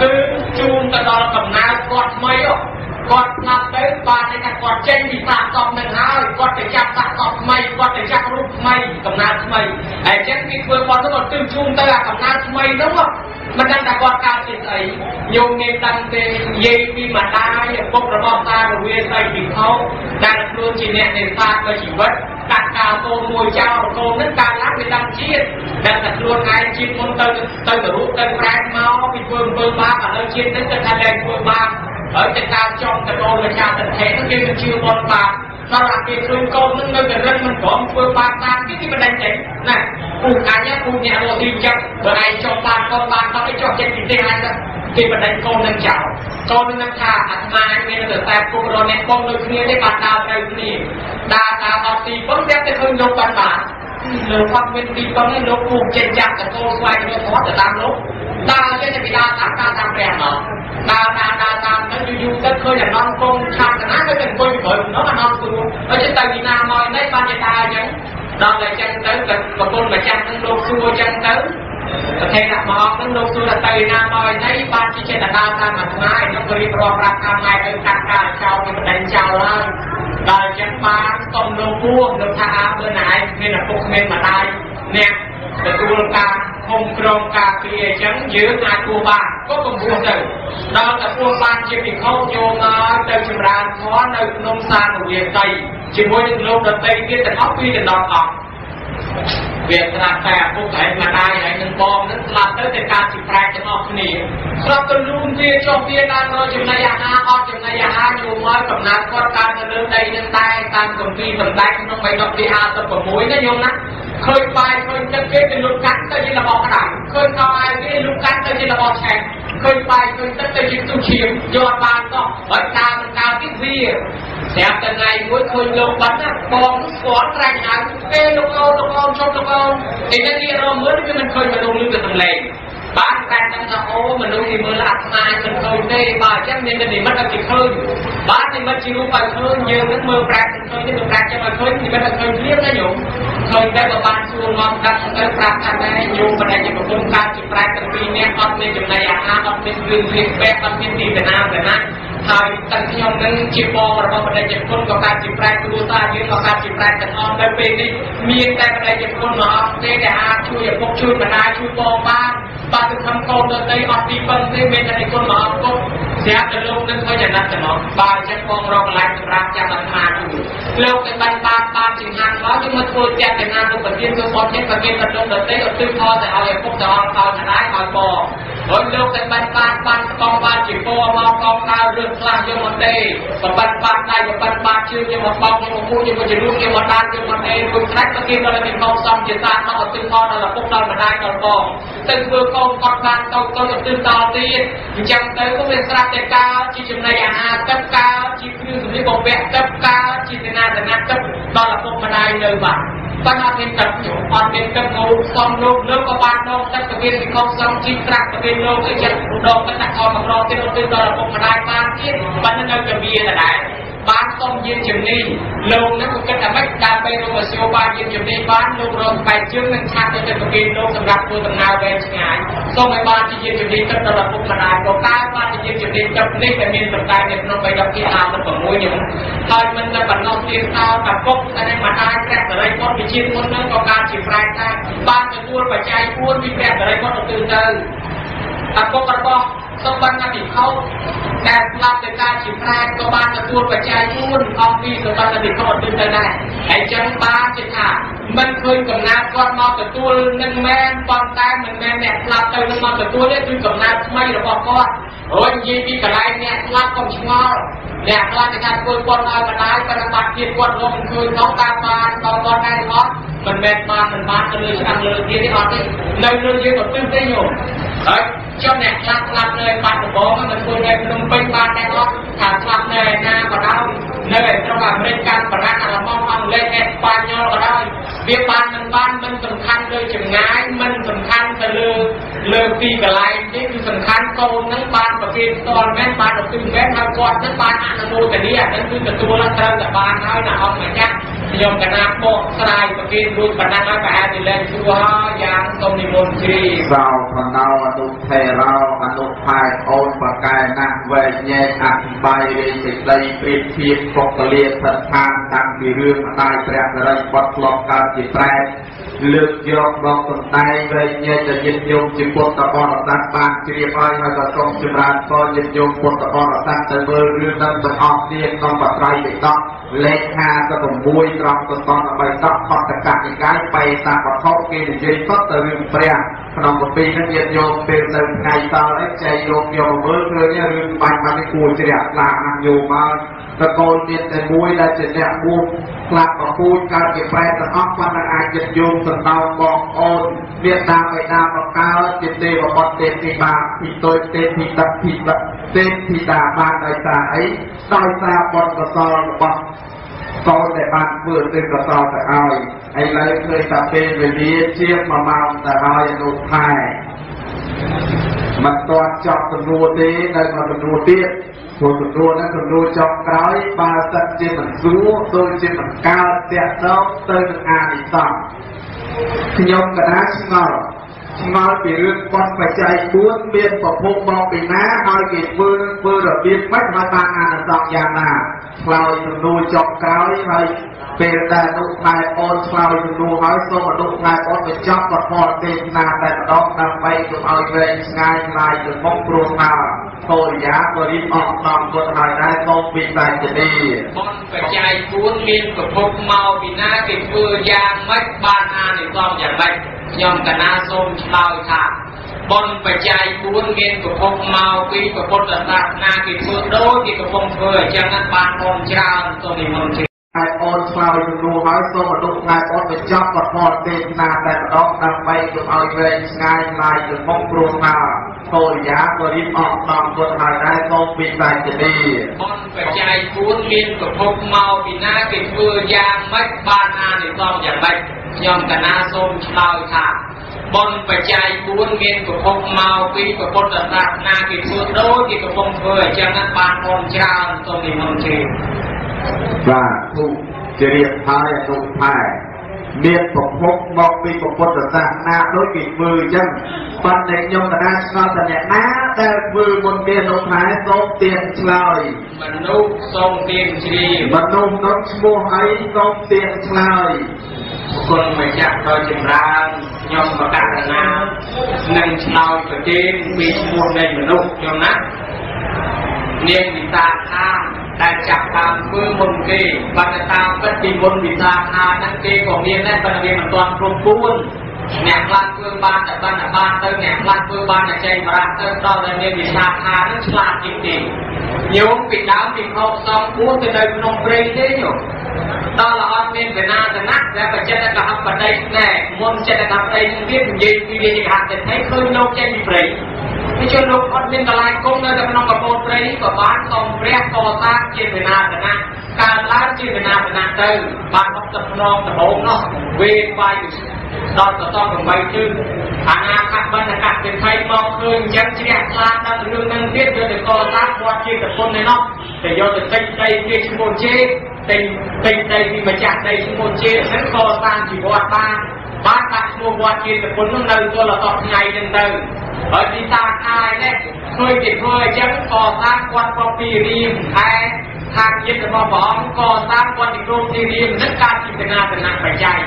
គឺជូនទៅដល់កំណើតគាត់ថ្មី គាត់ស្លាប់ទៅបានតែគាត់ចេញពីសាកសពនឹងហើយគាត់ទៅចាប់សាកសពថ្មីគាត់ទៅចាប់រូបថ្មីកំណើតថ្មីហើយចឹងគេធ្វើគាត់ទៅទិញជូនទៅអាកំណើតថ្មីនោះមិនដឹងថាគាត់កើតជាស្អីញោមមានដឹងទេនិយាយពីម្ដាយឪពុករបស់តារវាស្អីពីខោដែលខ្លួនជាអ្នកនេសាទនៅជីវិតកាត់កាលកូនមួយចោលកូននឹងកើតឡើងវាដឹងជាតិដែលតែខ្លួនឯងជាតិមុនទៅទៅទៅរូបទៅប្រែមកពីធ្វើអំពើបាបឥឡូវជាតិនឹងទៅថាលែងធ្វើបាប ហើយតែការចំកដោម្ចាស់តថេនោះគេមិនជឿបនបាបដល់អាគេឃើញកូននឹងនៅតែរឹងមិនព្រមធ្វើបាបតាមគេគេមិនដឹងចេញណាពូអញពូអ្នករស់ទីចិត្តបើឯងចង់បានកូនបានទៅចុះចេញពីទេហើយទៅគេបដិញកូននឹងចោលកូននឹងថាអាត្មាមានតែតែពុករអ្នកបងដូចគ្នាទេបានដើរត្រូវគ្នាដើរដើរដល់ទីប៉ុន្តែតែឃើញលោកបានបានលោកផាត់មានទីប៉ុន្តែលោកពូចេញចាប់តកូលស្វែងរកធម៌ទៅតាមលោកដើរចេញពីដើរតាមតាមតាមព្រះមកដើរដើរដើរតាមទៅយូរទៅ ឃើញអានំកងឆាប់កណាទៅអង្គុយពីក្រោយនោះអានំស្រួលហើយចិត្តទៅពីណាមកនេះបានជាដើរអញ្ចឹងដល់តែអញ្ចឹងទៅប្រពន្ធម្ចាស់នឹងលោកសួរអញ្ចឹងទៅប្រទេសដាក់មកនឹងលោកសួរទៅណាមកឯនេះបានជាចេតនាតាមអាត្មាឯនោះរៀបរាប់ប្រាប់ថាម៉ែទៅកាត់ការចោលពីបណ្ដឹងចោលហើយដល់អញ្ចឹងបានសុំលោកពូលោកថាអើមើលណែមានឪពុកគ្មានម្ដាយអ្នក ទទួលការខំក្រងការពារអញ្ចឹងយើងអាចគួរបានក៏កំពុះទៅដល់តែគួរបានជាពិខុយកមកទៅចម្រើនធម៌នៅក្នុងសានុវាតីជាមួយនឹងលោកដតីទៀតទាំងអស់ពីកណ្ដោអ ស់វាស្រាប់តែឪពុកឯងម្ដាយឯងនឹងបងនឹងស្លាប់ទៅតែការជាប្រែកទាំងអស់គ្នាស្រាប់ទៅលូនវាចុះវាដល់រចំណីអាហារអត់ចំណីអាហារយូរមកកំណត់គាត់កើតនៅលើដីនឹងដែរតាមគម្ពីរសម្ដែងក្នុងបៃដកទី56ណាញោមណាឃើញបាយឃើញទឹកគេទៅលុបកាត់ទៅជារបស់ក្តៅឃើញកោអាយគេលុបកាត់ទៅជារបស់ឆែកឃើញបាយឃើញទឹកទៅជាទុឈាមយកបានតោះហើយតាមកាលទីវាស្រាប់តែថ្ងៃមួយឃើញលោកបាត់ណាបងស្គាល់ត្រាច់ហៅពេលលោកអូនលោកអូនជប់លោកអូនឯនេះគេរមមើលវាមិនឃើញមនុស្សលឺទៅសំឡេងបានតែដឹងថាអូមនុស្សគេមើលអាត្មាមិនឃើញទេបើអញ្ចឹងមាននិមិត្តឲ្យគេឃើញបាននិមិត្តជារូបឲ្យឃើញយើងនឹងមើលប្រាក់ឃើញនេះមើលប្រាក់ចាំឲ្យឃើញនិមិត្តឲ្យឃើញព្រាមណាញោមឃើញតែបើបានសួរមកដាក់ទៅប្រាប់ថាតែញោមមិនដែលជាប្រពន្ធកើតជាប្រាក់ទាំងពីរនាក់អត់មានចំណីអាហារអត់មានគ្រឿងលៀងបែបអត់មានទីតាណាតាណា ហើយទាំងខ្ញុំនឹងជាបងរបស់បដិជគុណក៏កើតជាប្រែគ្រួសារយើងក៏កើតជាប្រែទាំងអស់នៅពេលនេះមានតែបដិជគុណមកអត់ទេដែលអាចជួយឪពុកជួយម្ដាយជួយបងបានបាទទៅខំកូនទៅដីអត់ទីពឹងទេមានតែគុណមកអត់គុណស្រាប់តែលោកនឹងធ្វើយ៉ាងណាចំណងបាទអញ្ចឹងបងរកកន្លែងសម្រាប់ចាំអាត្មាជួយលោកទៅបានបានបានជាហានមកយើងមកធ្វើចាត់ទាំងណាទៅប្រទានទៅបងនេះប្រទានប្រដុំទៅដីឧទ្ទិសផលទៅឲ្យឪពុកទៅអត់ផលឆ្នៃឲ្យបងហើយលោកទៅបានបានបានបងបានជាពណ៌មកកងដើររឿងខ្លះយកមកទេបបាត់បាត់ដៃបបាត់បាត់ជើងយកមកបោកយកមកគូយកមកជលូកយកមកដានយកមកទេគុំខ្លាច់ប្រទានដល់ទីកោសំជាតាមកឧទ្ទិសផលដល់ឪពុកដល់ម្ដាយដល់បងទៅធ្វើកូនគាត់បានទៅទៅឧទ្ទិសដល់ទៀតអញ្ចឹងទៅក៏វាស្រាប់តែការជាចំណីអាហារទឹកការជាគ្រឿងសម្លៀកបំពាក់ទឹកការជាសេនាសនៈទឹកដល់ឪពុកម្ដាយនៅបាទ ប៉ុន្តែអត់មានទឹកជុំអត់មានទឹកងូសំលោកលើក៏បានដងទឹកទៅមានវិខុសសំជីត្រាក់ទៅមានលោកអីចិត្តដងទឹកដាក់ខំមករកទៀតទៅដល់ឪពុកម្ដាយបានទៀតប៉ុន្តែនៅតែវាដដែល បានសុំយានជំនីលោកនឹងក៏គិតថាម៉េចដើម្បីរកមធ្យោបាយយានជំនីបានលោករកបែកជើងនឹងឆាត់ទៅទៅប្រគេនលោកសម្រាប់ធ្វើដំណើរវែងឆ្ងាយសូមឲ្យបានជាយានជំនីទឹកដល់ឪពុកម្ដាយក៏តើបានជាយានជំនីទឹកនេះដែលមានសម្ដែងនៅក្នុងបៃដកទី56នេះហើយមិនតែបណ្ដោះទានតោតាពុកតែម្ដាយព្រះបរិយពុទ្ធវិជាមុននឹងក៏ការជាប្រែកថាបានទទួលបច្ច័យ4ពីព្រះបរិយពុទ្ធទៅទៅតាពុករបស់ សូមបានថាពិខុដែលស្លាប់ទៅការជាប្រែក៏បានទទួលបច្ច័យ4អំពីសម្បត្តិពិខុទៅទៅដែរហើយចឹងបានជាថាមិនឃើញកំណើតគាត់មកទទួលនឹងមែនប៉ុន្តែមិនមែនអ្នកស្លាប់ទៅនឹងមកទទួលទេគឺកំណើតថ្មីរបស់គាត់រួចនិយាយពីកន្លែងអ្នកស្លាប់កុំឆ្ងល់អ្នកខ្លះគេថាធ្វើគាត់ឲ្យម្ដាយប៉ុន្តែបាត់ទៀតគាត់រកមិនឃើញនោះតាមបានដល់គាត់ដែរអត់មិនមែនបានមិនបានទៅលើឆ្នាំលើទៀតទេអត់ទេនៅលើយើងក៏ទិញទេញោមហើយខ្ញុំអ្នកខ្លះស្លាប់នៅបាត់ដំបងមិនធ្វើនៅភ្នំពេញបានតែអត់ថាស្លាប់នៅឯណាក៏ដោយនៅឯស្រុកអាមេរិកកាំងបារាំងអាល្លឺម៉ង់អង់គ្លេសអេស្ប៉ាញ៉ុលក៏ដោយវាបានមិនបានមិនសំខាន់លើចម្ងាយមិនសំខាន់ទៅលើលើទីកន្លែងនេះគឺសំខាន់កូននឹងបានប្រគេនផ្ទាល់មែនបានទៅគឺមែនហើយគាត់នឹងបានអនុមោទនាអានឹងគឺទទួលត្រូវតែបានហើយណាអង្គម្ចាស់ខ្ញុំកណាបកស្រាយប្រគេនរួចបណ្ណាហើយប្រហែលជាលែងសួរហើយយ៉ាងសូមនិមន្តជ្រាបសោបណ្ណោអនុថេរោអនុផែអូនបកែណាស់វែកញែកអធិបាយរាយសេចក្តីព្រៀបធៀបពុកលាស្ថានតាំងពីរឿងម្ដាយព្រះនរិយបត់ធ្លាប់កើតជាប្រែត លើកយកមកសំដែងវែកញែកទៅញាតិញោមជាពុទ្ធបរិស័ទបានជ្រាបហើយហើយក៏សូមចម្រើនពរញាតិញោមពុទ្ធបរិស័ទទៅមើលរឿងនឹងទាំងអស់គ្នាក្នុងបត្រៃវិដកលេខ56ត្រង់ទៅតន3តខតកនិកាយបេតាបខគេនិយាយសុទ្ធទៅរឿងព្រះក្នុងកពីនឹងញាតិញោមពេលទៅថ្ងៃតលអីចែកយកយកមើលឃើញរឿងបាញ់បាញ់គួរជ្រះខ្លាណាស់យកមក តកូលមានតែមួយដែលជាអ្នកបួសខ្លាប់ប្រពូជកើតជាប្រែទាំងអស់គាត់នឹងអាចចិត្តយោងសណ្ដោបងអូនមានតាមបិតាបកើតជាទេវបុត្រទេពីបាពីទុយទេពីទឹកពីទឹកទេពីតាបានដោយសារអីដោយសារបុណ្យកុសលរបស់កូនដែលបានធ្វើទេកសលទៅឲ្យឥឡូវឃើញតែពេលវេលាជា1ម៉ោងទៅហើយអនុថែ មិនទាន់ចប់សំណួរទេនៅមកសំណួរទៀតព្រោះសំណួរហ្នឹងសំណួរចប់ក្រោយបើសិនជាមិនសួរដូចជាមិនកើតតាក់ទងទៅនឹងអានិសង្សខ្ញុំកណាឆ្ងល់ ឆ្ងល់ពីរឿងបនបច្ច័យ4មានប្រភពមកពីណាហើយគេធ្វើធ្វើរបៀបម៉េចឲ្យបានអានិសង្សយ៉ាងណាឆ្លើយសំណួរចុងក្រោយហើយពេលដែលលោកផ្លែអូនឆ្លើយសំណួរហើយសូមអនុផ្លែអូនបញ្ចប់ប្រព័ន្ធទេសនាតែម្ដងដើម្បីកុំឲ្យវែងឆ្ងាយឡាយទៅមុខព្រោះថាកោរិយាក៏រៀបអស់តាមគាត់ហើយដែរសូមពីតែជនីបនបច្ច័យ4មានប្រភពមកពីណាគេធ្វើយ៉ាងម៉េចបានអានិសង្សយ៉ាងម៉េច ខ្ញុំកណាសូមឆ្លើយថាបនបច្ច័យ4មានប្រភពមកពីពុទ្ធសាសនាគេធ្វើដូចគេកំពុងធ្វើអញ្ចឹងណាបានបនច្រើនសូមនិមន្ត ហើយអូនឆ្លើយសំណួរហើយសូមអនុផ្លែអូនបញ្ចប់ប្រព័ន្ធទេសនាតែម្ដងដើម្បីកុំឲ្យវែងឆ្ងាយឡាយទៅមុខព្រោះថាកោរិយាក៏រៀបអស់តាមគាត់ហើយដែរសូមពីតែជនីបនបច្ច័យ4មានប្រភពមកពីណាគេធ្វើយ៉ាងម៉េចបានអានិសង្សយ៉ាងម៉េចខ្ញុំកណាសូមឆ្លើយថាបនបច្ច័យ4មានប្រភពមកពីពុទ្ធសាសនាគេធ្វើដូចគេកំពុងធ្វើអញ្ចឹងណាបានបនច្រើនសូមនិមន្តជេរ បាទទូជារៀបហើយអនុផែមានប្រភពមកពីពុទ្ធសាសនាដូចគេធ្វើអញ្ចឹងប៉ុន្តែខ្ញុំកណាឆ្ងល់តែអ្នកណាដែលធ្វើមុនគេអនុផែសូមទៀនឆ្លើយមនុស្សសូមទៀនជ្រាបមនុស្សនោះឈ្មោះអីសូមទៀនឆ្លើយគុណម្ចាស់ដ៏ចម្រើនខ្ញុំបកករណានឹងឆ្លើយប្រទានពីឈ្មោះនៃមនុស្សខ្ញុំណានាងវិ សាខាដែលចាប់តាមធ្វើមុនគេបណ្ឌតាមពិតពីមុនវិសាខាហ្នឹងគេក៏មានដែរប៉ុន្តែវាមិនទាន់គ្រប់ពួនអ្នកខ្លះធ្វើបានតែបណ្ឌបានទៅអ្នកខ្លះធ្វើបានតែចេញបរាទៅដល់តែនាងវិសាខាហ្នឹងឆ្លាតជាងគេញោមពីដើមពីខោសំគួរទៅនៅក្នុងព្រៃទេញោមដល់ល្អត់មានវេណាសនៈដែលបច្ចេកកហបដីណែមុនចិត្តកហបដីនឹងទៀតនិយាយពីវាជាកហបដីឃើញលោកចេញពីព្រៃ វាជនលោកអត់មានកន្លែងគង់នៅក្នុងកបោតព្រៃក៏បានសូមព្រះកសាងជាវេណាសនៈកើតឡើងជាវេណាសនៈទៅបានអត់ទឹកភ្នងដំបូងនោះវេបាយដល់ទៅដល់8ជើងអាណាខបណ្ឌកៈជាថៃមកឃើញអញ្ចឹងជ្រះថ្លាដល់រឿងនឹងទៀតយកទៅកសាងវត្តជាប្រពន្ធឯនោះតែយកទៅតិចដីជាឈ្មោះជេទិញទិញដីពីម្ចាស់ដីឈ្មោះជាហ្នឹងក៏សាងជីវត្តបាន បានដាក់ឈ្មោះវត្តជាប្រពន្ធនោះនៅទល់ដល់ថ្ងៃហ្នឹងទៅហើយទីតាខាយនេះឃើញគេធ្វើអញ្ចឹងក៏សាងគាត់ក៏ពីរៀងខែខាងចិត្តរបស់ព្រះអង្គក៏សាងគាត់ទីក្រុងទីរៀងនឹងការจิตនាតំណាក់បច្ច័យ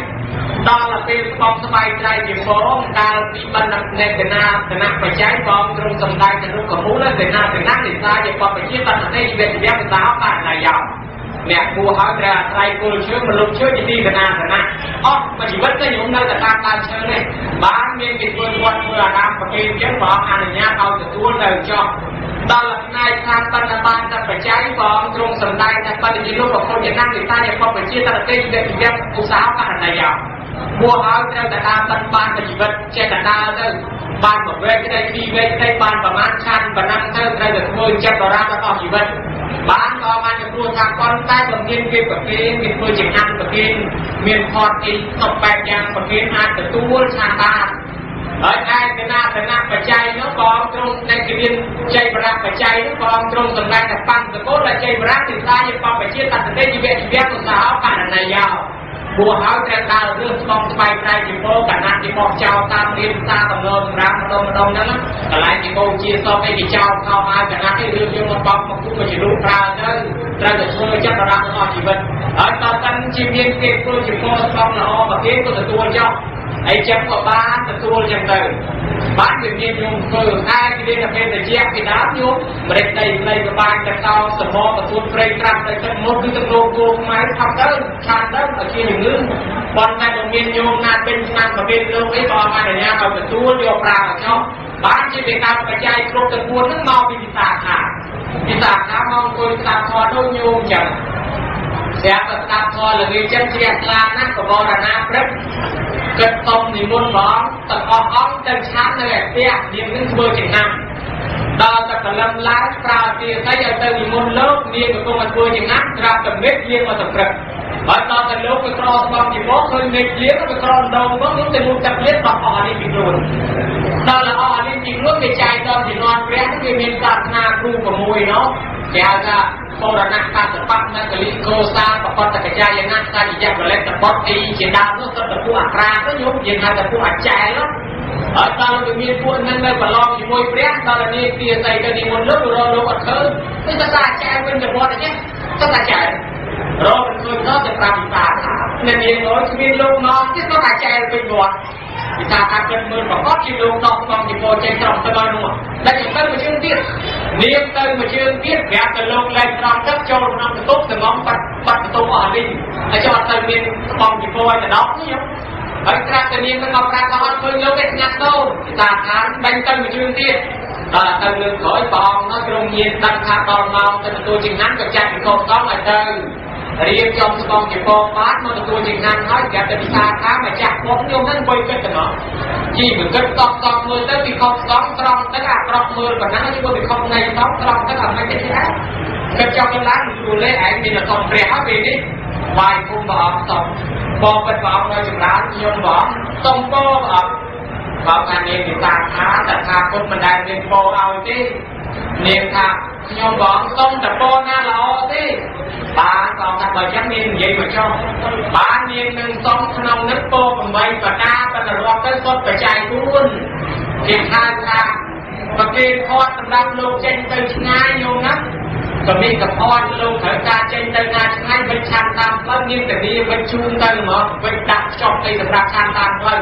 ដល់ពេលស្បំស្បែកត្រៃជាផងកាលពីបណ្ឌនេតនាតំណាក់បច្ច័យផងទ្រង់សំដែងទៅរុកមូលតំណាតំណាក់និសាជាបបជាតន្តទេវិទ្យាភាសាបានណាយោ អ្នកគួរហើយត្រូវអាស្រ័យគល់ឈើមកលុបឈើជាទីកណាកណាអស់មួយជីវិតទៅខ្ញុំនៅតែតាមដើមឈើនេះបានមានគេធ្វើវត្តធ្វើអារាមប្រគេនចឹងព្រះអង្គអនុញ្ញាតឲ្យទទួលនៅចោះដល់ផ្នែកខាងបណ្ឌបានតែបច្ច័យព្រះអង្គទ្រង់សម្ដែងតែបច្ច័យលោកប្រពុទ្ធយ៉ាងណាគេតាជាបបជាតរទេវិទ្យាឧស្សាហករណីយោ គួរហើយត្រូវតែតាមបិណ្ឌបានជីវិតចេះតែដើរទៅបានប្រវេកក្តីពីវេកក្តីបានប្រមាណឆានប៉ុណ្ណឹងទៅត្រូវតែធ្វើចិត្តបរាដល់អស់ជីវិតបានក៏បានទៅព្រោះថាប៉ុន្តែក៏មានគេប្រគេនគេធ្វើជាអានប្រគេនមានផតអីសពបែបយ៉ាងប្រគេនអាចទទួលឆានបានហើយឯកណាកណាបច្ច័យនោះក៏ត្រង់តែគេមានចៃបរៈបច្ច័យនោះក៏ត្រង់សម្ដែងតែបញ្ញកុលដែលចៃបរៈទីសាជាបបជាតតទេជីវៈជីវៈឧស្សាហករណីយោ ព្រោះហើយត្រូវដើររឿងស្បង់ស្បែកត្រៃជាពោកណាត់ជាបោះចោលតាមរៀនសារតំណងសម្រាប់ម្ដងម្ដងហ្នឹងកន្លែងជាបោជាសពអីគេចោលខោហើយកណាត់នេះរឿងយើងមកបោកមកគូមកជារូបប្រើទៅត្រូវតែធ្វើចិត្តបរាទាំងអស់ជីវិតហើយតើតាំងជាមានគេធ្វើជាពោស្បង់ល្អប្រគេនក៏ទទួលចោលហើយចឹងក៏បានទទួលចឹងទៅបានវាមានញោមធ្វើតែគេមានតែពេលត្រជាក់ពីដើមញោមម្រេចដីផ្លៃក៏បានតែតោសមបទទួលព្រៃក្រាស់ទៅទឹកមុខគឺទឹកលោកគោខ្មែរថប់ទៅឆានទៅឲ្យជាជំងឺប៉ុន្តែក៏មានញោមណាពេញឆ្នាំប្រភេទលោកអីក៏អនុញ្ញាតឲ្យទទួលយកប្រើឲ្យចោះបានជាវាការបច្ច័យគ្រប់ទាំងពួនហ្នឹងមកពីវិសាខាវិសាខាមកអង្គុយស្ដាប់ធម៌ដូចញោមចឹងស្រាប់តែស្ដាប់ធម៌ល្ងាចចិត្តជ្រះថ្លាណាស់កបរណាព្រឹកគិតសុំនិមន្តព្រះអង្គទាំងអស់អង្គទៅឆាននៅឯផ្ទះនាងនឹងធ្វើចំណាំ ដល់តែកលឹមឡើងប្រើទាស័យឲ្យទៅនិមន្តលោកនាងក៏គង់មកធ្វើចំណាំក្រាបតែមិត្តនាងមកសម្ព្រឹកហើយដល់តែលោកក៏ក្រស្បង់ពីមកឃើញមេឃលៀងក៏ក្រដងមកនោះទៅមុខទឹកលៀងបោះអស់នេះពីខ្លួនដល់ល្អនេះពីខ្លួនគេចែកដល់ជំនាន់ព្រះគេមានសាសនាគ្រូ6នោះគេហៅថា បរណៈបត្តបត្តនៅកលិកោសាបបត្តកជាយណៈតានិយៈកលិកបតទីជាដើមនោះក៏ទៅពួកអត្រាទៅយំយើងហៅទៅពួកអចែលហើយតើវាមានពួកនឹងនៅប្រឡងជាមួយព្រះតើនេះទាស័យទៅនិមន្តលោករកលោកអត់ឃើញគឺថាអចែលវិញប្រវត្តិអញ្ចឹងថាអចែល រកមិនឃើញដល់តែប្រាប់ពិសាថានៅនាងអើយគ្មានលោកមកទេក៏តែចែកពេញវត្តពិសាថាគិតមើលប្រកបជាលោកដល់ក្នុងជីវចេញត្រង់ទៅដល់នោះតែខ្ញុំទៅមួយជើងទៀតនាងទៅមួយជើងទៀតប្រាប់ទៅលោកលែងត្រង់ទឹកចូលក្នុងបន្ទប់សងំបាត់បាត់បន្ទប់អស់លីងហើយចុះអត់ទៅមានស្បងជីវឲ្យទៅដល់ខ្ញុំហើយក្រាបទៅនាងទៅមកប្រាប់ថាអត់ឃើញលោកទេស្ងាត់ទៅពិសាថាបាញ់ទៅមួយជើងទៀត ដល់ទៅលើកក្រោយបងនោះក្រុមញាណដឹងថាដល់ម៉ោងទៅទទួលចង្ហាន់ក៏ចាត់ពីកូនកង់ឲ្យទៅរៀបចំស្បង់ជាពងបានមកទទួលចង្ហាន់ហើយប្រាប់ទៅពិសាថាម្ចាស់ពុកខ្ញុំហ្នឹងបុយគិតទៅមកជីវិតគិតតបតបមើលទៅពីខុសស្បង់ត្រង់ទៅអាក្រក់មើលប៉ុណ្ណាគឺពីខុសថ្ងៃស្បង់ត្រង់ទៅអាមិនទេដែរគិតចង់ឡើងគ្រូលេឯងមានអត់ព្រះហើយពេលនេះបាយគុំព្រះអង្គសុំបងពិតព្រះអង្គនៅចម្រើនខ្ញុំបងសុំពោព្រះអង្គ បើថានាងពិសាថាតថាគតមិនដែលមានពោឲ្យទេនាងថាខ្ញុំបងសុំតពោណាល្អទេបានបងថាបើចឹងមាននិយាយមកចុះបាននាងនឹងសុំក្នុងនឹកពោ8បដាបដរាប់ទៅសុទ្ធបច្ច័យ4គេថាថាប្រគេនផាត់សម្រាប់លោកចេញទៅឆ្ងាយញោមណាក៏មានកផាត់លោកត្រូវការចេញទៅណាឆ្ងាយវិញឆានតាមផ្លូវមានតែវាវិញជូនទៅហ្មងវិញដាក់ខ្ចប់ទៅសម្រាប់ឆានតាមផ្លូវ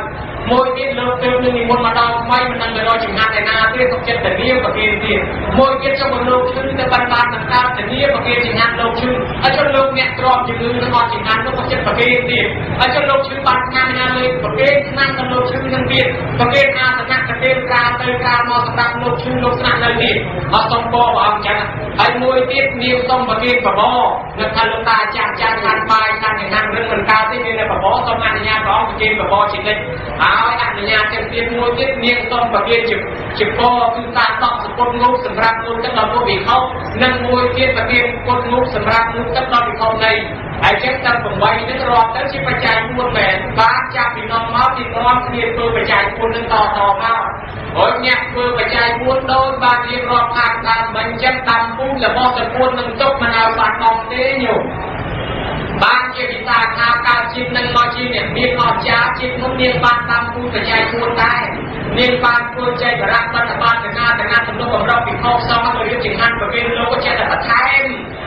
មួយទៀតលោកទើបនឹងនិមន្តមកដល់ថ្មីមិនដឹងទៅរកចំណាត់ឯណាទៀតក៏ចិត្តតែនាប្រគេនទៀតមួយទៀតចុះមកលោកឈឺទៅបានបាននឹងតាមតែនាប្រគេនចំណាត់លោកឈឺហើយចុះលោកអ្នកទ្រាំជំងឺនឹងអត់ចំណាត់នោះក៏ចិត្តប្រគេនទៀតហើយចុះលោកឈឺបានឆ្នាំណាលេប្រគេនឆ្នាំទៅលោកឈឺនឹងទៀតប្រគេនអាសនៈប្រគេនការទៅការមកសម្រាប់លោកឈឺលោកស្នាក់នៅនេះអត់សំបព្រះអង្គចឹងហើយមួយទៀតនាងសុំប្រគេនបបរនៅថាលោកតាចាស់ចាស់ខាងបាយខាងចំណាត់រឹងមិនកើតទេមានតែបបរសូមអនុញ្ញាតព្រះអង្គប្រគេនបបរជានិច្ចហើយឲ្យអនុញ្ញាតចិត្តទៀតមួយទៀតនាងសូមប្រគេនជាជាពរគឺការតក់សពុតងុកសម្រាប់នោះទឹកដល់ពុទ្ធវិខោនិងមួយទៀតប្រគេនពុទ្ធងុកសម្រាប់នោះទឹកដល់វិខោនៃហើយចឹងទាំង8នេះរាប់ទៅជាបច្ច័យ4មែនបានចាប់ពីនាំមកពីនាំគ្នាធ្វើបច្ច័យ4នឹងតតមកហើយអ្នកធ្វើបច្ច័យ4ដោយបានរៀបរាប់ខាងដើមមិនចឹងតាមពូជរបស់សពុតនឹងទុកមិនឲ្យបាត់បង់ទេញោម បានជាវិសាខាកើតជាតិនឹងមកជាអ្នកមានអស្ចារ្យជាតិនោះមានបានតាមគូបញ្ញាគួរដែរមានបានធ្វើចែកបរៈបត្តបានកណាកណាទំនុកបំរុងពិភពសងទៅរៀបចង្ហាន់ប្រគេនលោកចេះតែបន្ថែម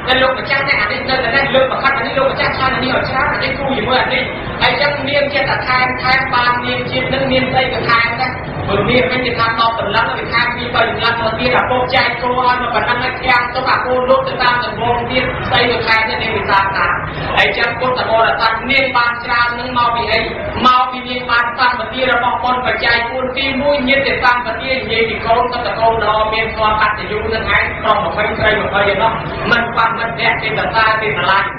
តែលោកម្ចាស់តែអានេះនៅតែលើកប្រកាសអានេះលោកម្ចាស់ខាងនេះអត់ច្រើនអានេះគូជាមួយអានេះហើយចឹងមានចេះតែថែមថែមបានមានជាតិនឹងមានស្អីក៏ថែមដែរព្រោះមានវិញគេថាតបតម្លឹងវាខាងពីបើតម្លឹងមកទៀតអាពុកចែកគោឲ្យមកបណ្ដឹងឲ្យខាងទុកអាគោលុបទៅតាមដំបងទៀតស្អីក៏ថែមដែរនេះវិសាខាហើយចឹងពុទ្ធបរិស័ទនាងបានច្រើននឹងមកពីអីមកពីនាងបានសម្បទារបស់បុណ្យបច្ច័យគួនទី1ញាតិសម្បទានិយាយពីកូនក៏តកូនល្អមានធម៌កតញ្ញូនឹងឯងប្រុស20ស្រី20ឯណោះមិនបាត់មិនតែគេតតាគេស្រឡាញ់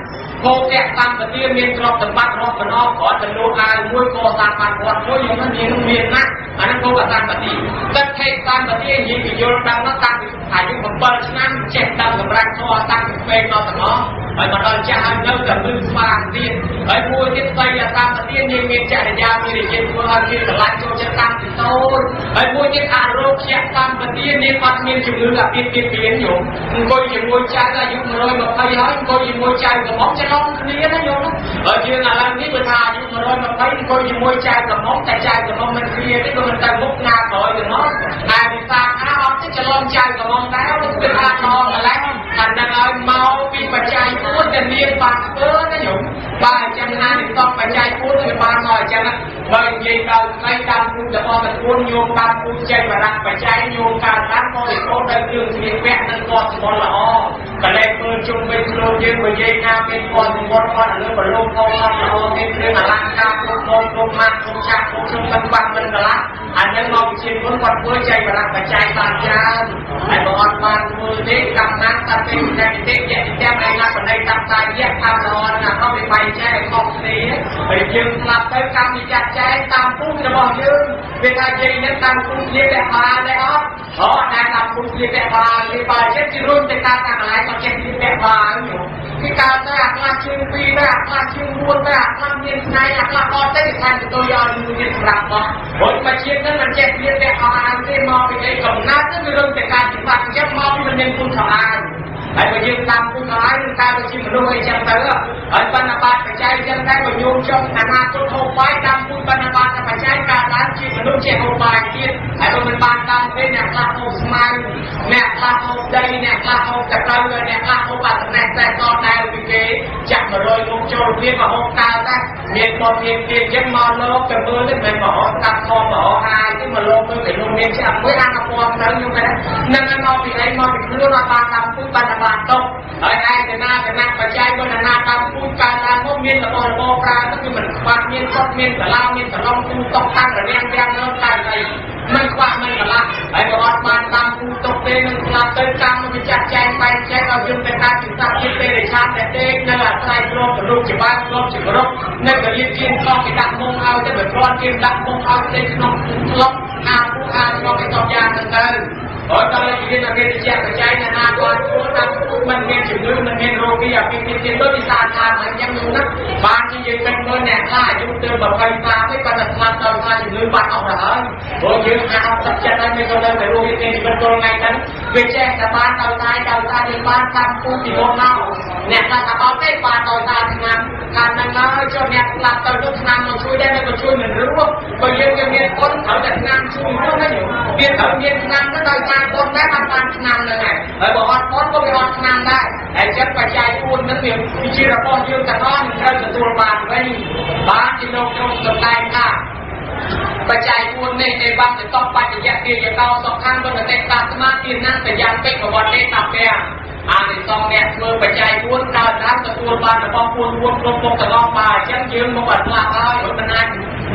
គោកៈសម្បទាមានទ្រព្យសម្បត្តិរបស់បណ្ដោគ្រាន់តែលោកអាវមួយកសាងបានវត្តមួយយើងមិនមានមានណាអានេះគោកៈសម្បទាទឹកថេសម្បទានិយាយពីយល់ដឹងនោះតាំងពីអាយុ7ឆ្នាំចេះដឹងសម្រាប់ធម៌តាំងពីពេកដល់ទាំងអស់ហើយមកដល់ចាស់ហើយនៅតែមិនស្មានទៀតហើយមួយទៀតស្អីអាសម្បទានាងមានចរិយាមានរិយាធ្វើឲ្យគេឆ្លាញ់ចូលចិត្តតាំងពីតូចហើយមួយទៀតអារោគជាសម្បទានាងអត់មានជំងឺអាពាហ៍ពិពាហ៍ញោមអង្គុយជាមួយចាស់អាយុ120ហើយអង្គុយជាមួយចៅកំងច្រឡំគ្នាណាញោមហើយយើងឥឡូវនេះបើថាអាយុ120អង្គុយជាមួយចៅកំងតែចៅកំងមិនគ្នាទេក៏មិនទៅមុខណាក្រោយទៅមកតែវិសាខាអត់ទេច្រឡំចៅកំងដែរទៅវាថាថងម្លេះថានឹងឲ្យមកពីបច្ច័យពួនតែមានបានធ្វើណាញោមបាទអញ្ចឹងណានឹងតបបច្ច័យពួនវាបានមកអញ្ចឹង បើនិយាយដល់ស្អីតាមពុទ្ធរបស់តួនញោមបានពុទ្ធចេញបរៈបច្ច័យញោមកើតតាមបរិបទដោយគ្រឿងស្លៀកពាក់និងគាត់សម្បល់ល្អកលែងមើលជុំវិញខ្លួនយើងបើនិយាយថាមានគាត់សម្បល់គាត់លើបរោងផងគាត់ល្អមានគ្រឿងអលង្ការគ្រប់មកគ្រប់ម៉ាត់គ្រប់ចាក់គ្រប់ខ្ញុំមិនបាត់មិនកន្លះអានឹងមកវិជាគុណគាត់ធ្វើចេញបរៈបច្ច័យបានច្រើនហើយបើអត់បានធ្វើទេកម្មណាតាពេញតែតិចយៈតែឯណាបណៃតាមតាយៈតាមល្អណាស់ក៏វាបែកចែកខុសគ្នាហើយយើងស្លាប់ទៅកម្មវិចាត់ចែកតាមពុទ្ធរបស់យើងវាថាយើងនឹងតាមពុទ្ធជាតែបានទេអត់អត់តែតាមពុទ្ធជាតែបានទេបើចិត្តជារួមទៅតាមតាកន្លែងក៏ចេះជាតែបានគឺកើតទៅអាខ្លះជើងពីរទៅអាខ្លះជើង4 ទៅអាខ្លះមានស្នៃអាខ្លះអត់ទៅគេថាទៅយកមួយទៀតសម្រាប់បងព្រោះមកជាតិនឹងមិនចេះជាតែអត់អានទេមកពីឯកំណាត់ទៅវារឹងតែការច្បាស់អញ្ចឹងមកពីមិនមានគុណសម្អាតហើយបើយើងតាមគុណសម្អាតនឹងកើតទៅជាមនុស្សអីចឹងទៅហើយបណ្ឌបាតបច្ច័យចឹងតែបើញោមចង់អនាគតហូបបាយតាមគុណបណ្ឌបាតបច្ច័យកើតបានជាមនុស្សជាហូបបាយទៀតហើយបើមិនបានតាមទេអ្នកខ្លះហូបស្មៅអ្នកខ្លះហូបដីអ្នកខ្លះហូបកៅអ្នកខ្លះហូបបាត់ណេះតែតដែលពីគេចាក់100មុខចូលវាក៏ហូបតើដែរមានគាត់មានទៀតចឹងមកលោកទៅមើលនេះមិនមកអត់កាត់ខំមកហាយទៅមកលោកមើលគេលោកមានឆ្អាប់មួយអានពណ៌ទៅខ្ញុំដែរនឹងមកពីឯងមកពីខ្លួនអត់បានតាមពុទ្ធបានបានតុកហើយឯកណាកណាបច្ច័យបុណ្ណណាតាមពុទ្ធកើតឡើងមកមានរបស់របរប្រើទៅគឺមិនខ្វះមានសុខមានសាឡាមានសឡងទូតុកតាំងរវាងទាំងនោះតែអីមិនខ្វះមិនកលាស់ហើយក៏អត់បានតាមពុទ្ធតុកទេនឹងស្លាប់ទៅកម្មវិចារចែងបែងចែកឲ្យយើងទៅតាមចិត្តចិត្តទេរិឆានតែទេនៅអាស្រ័យព្រមទៅរូបច្បាប់ព្រមជាគ្រប់នៅកលៀបជាខំគេដាក់មុងឲ្យទៅបើគ្រាន់គេដាក់មុងឲ្យទៅក្នុងក្លុកអាពុអាក្នុងគេតបយ៉ាងទៅទៅ អត់ដល់ជាអ្នកគេជាបច្ច័យណាណាគាត់ព្រោះតាមមិនមានជំងឺមិនមានរោគពីអាពីទីទៀតដូចវិសាខាអញ្ចឹងនោះណាបានជាយើងគិតមើលអ្នកខ្លះអាយុទៅ20ឆ្នាំទេគាត់តែស្លាប់ដោយសារជំងឺបាត់អស់ទៅហើយព្រោះយើងអាចអត់ទឹកចិត្តហើយមិនក៏នៅតែរស់វាទេជីវិតចូលថ្ងៃហ្នឹង វាចេះតែបានដោយសារដោយសារយើងបានតាមពូពីមុនមកអ្នកខ្លះថាអត់ទេបានដោយសារឆ្នាំខាងហ្នឹងហើយចុះអ្នកស្លាប់ទៅទៅឆ្នាំមកជួយដែរមិនក៏ជួយមិនរស់បើយើងវាមានគុណត្រូវតែឆ្នាំជួយនោះណាវាត្រូវមានឆ្នាំទៅដោយសារគុណដែរបានបានឆ្នាំហ្នឹងហើយហើយបើអត់គុណក៏វាអត់ឆ្នាំដែរហើយចិត្តបច្ច័យ4ហ្នឹងវាជារបស់យើងទាំងអស់ត្រូវទទួលបានវិញបានជាលោកក្នុងសម្ដែងថា បច្ច័យ4នេះឯបាំទៅតបបច្ចយៈទាយកោសុខាំវត្តតេតាស្មាទានៈតយ៉ាងពេកប្រវត្តិទេតាពាអានិសងអ្នកធ្វើបច្ច័យ4កើតឡើងទទួលបានរបស់4 4គ្រប់មុខទាំងអស់មកអញ្ចឹងយើងមកអត់ខ្លះហើយមិនអាច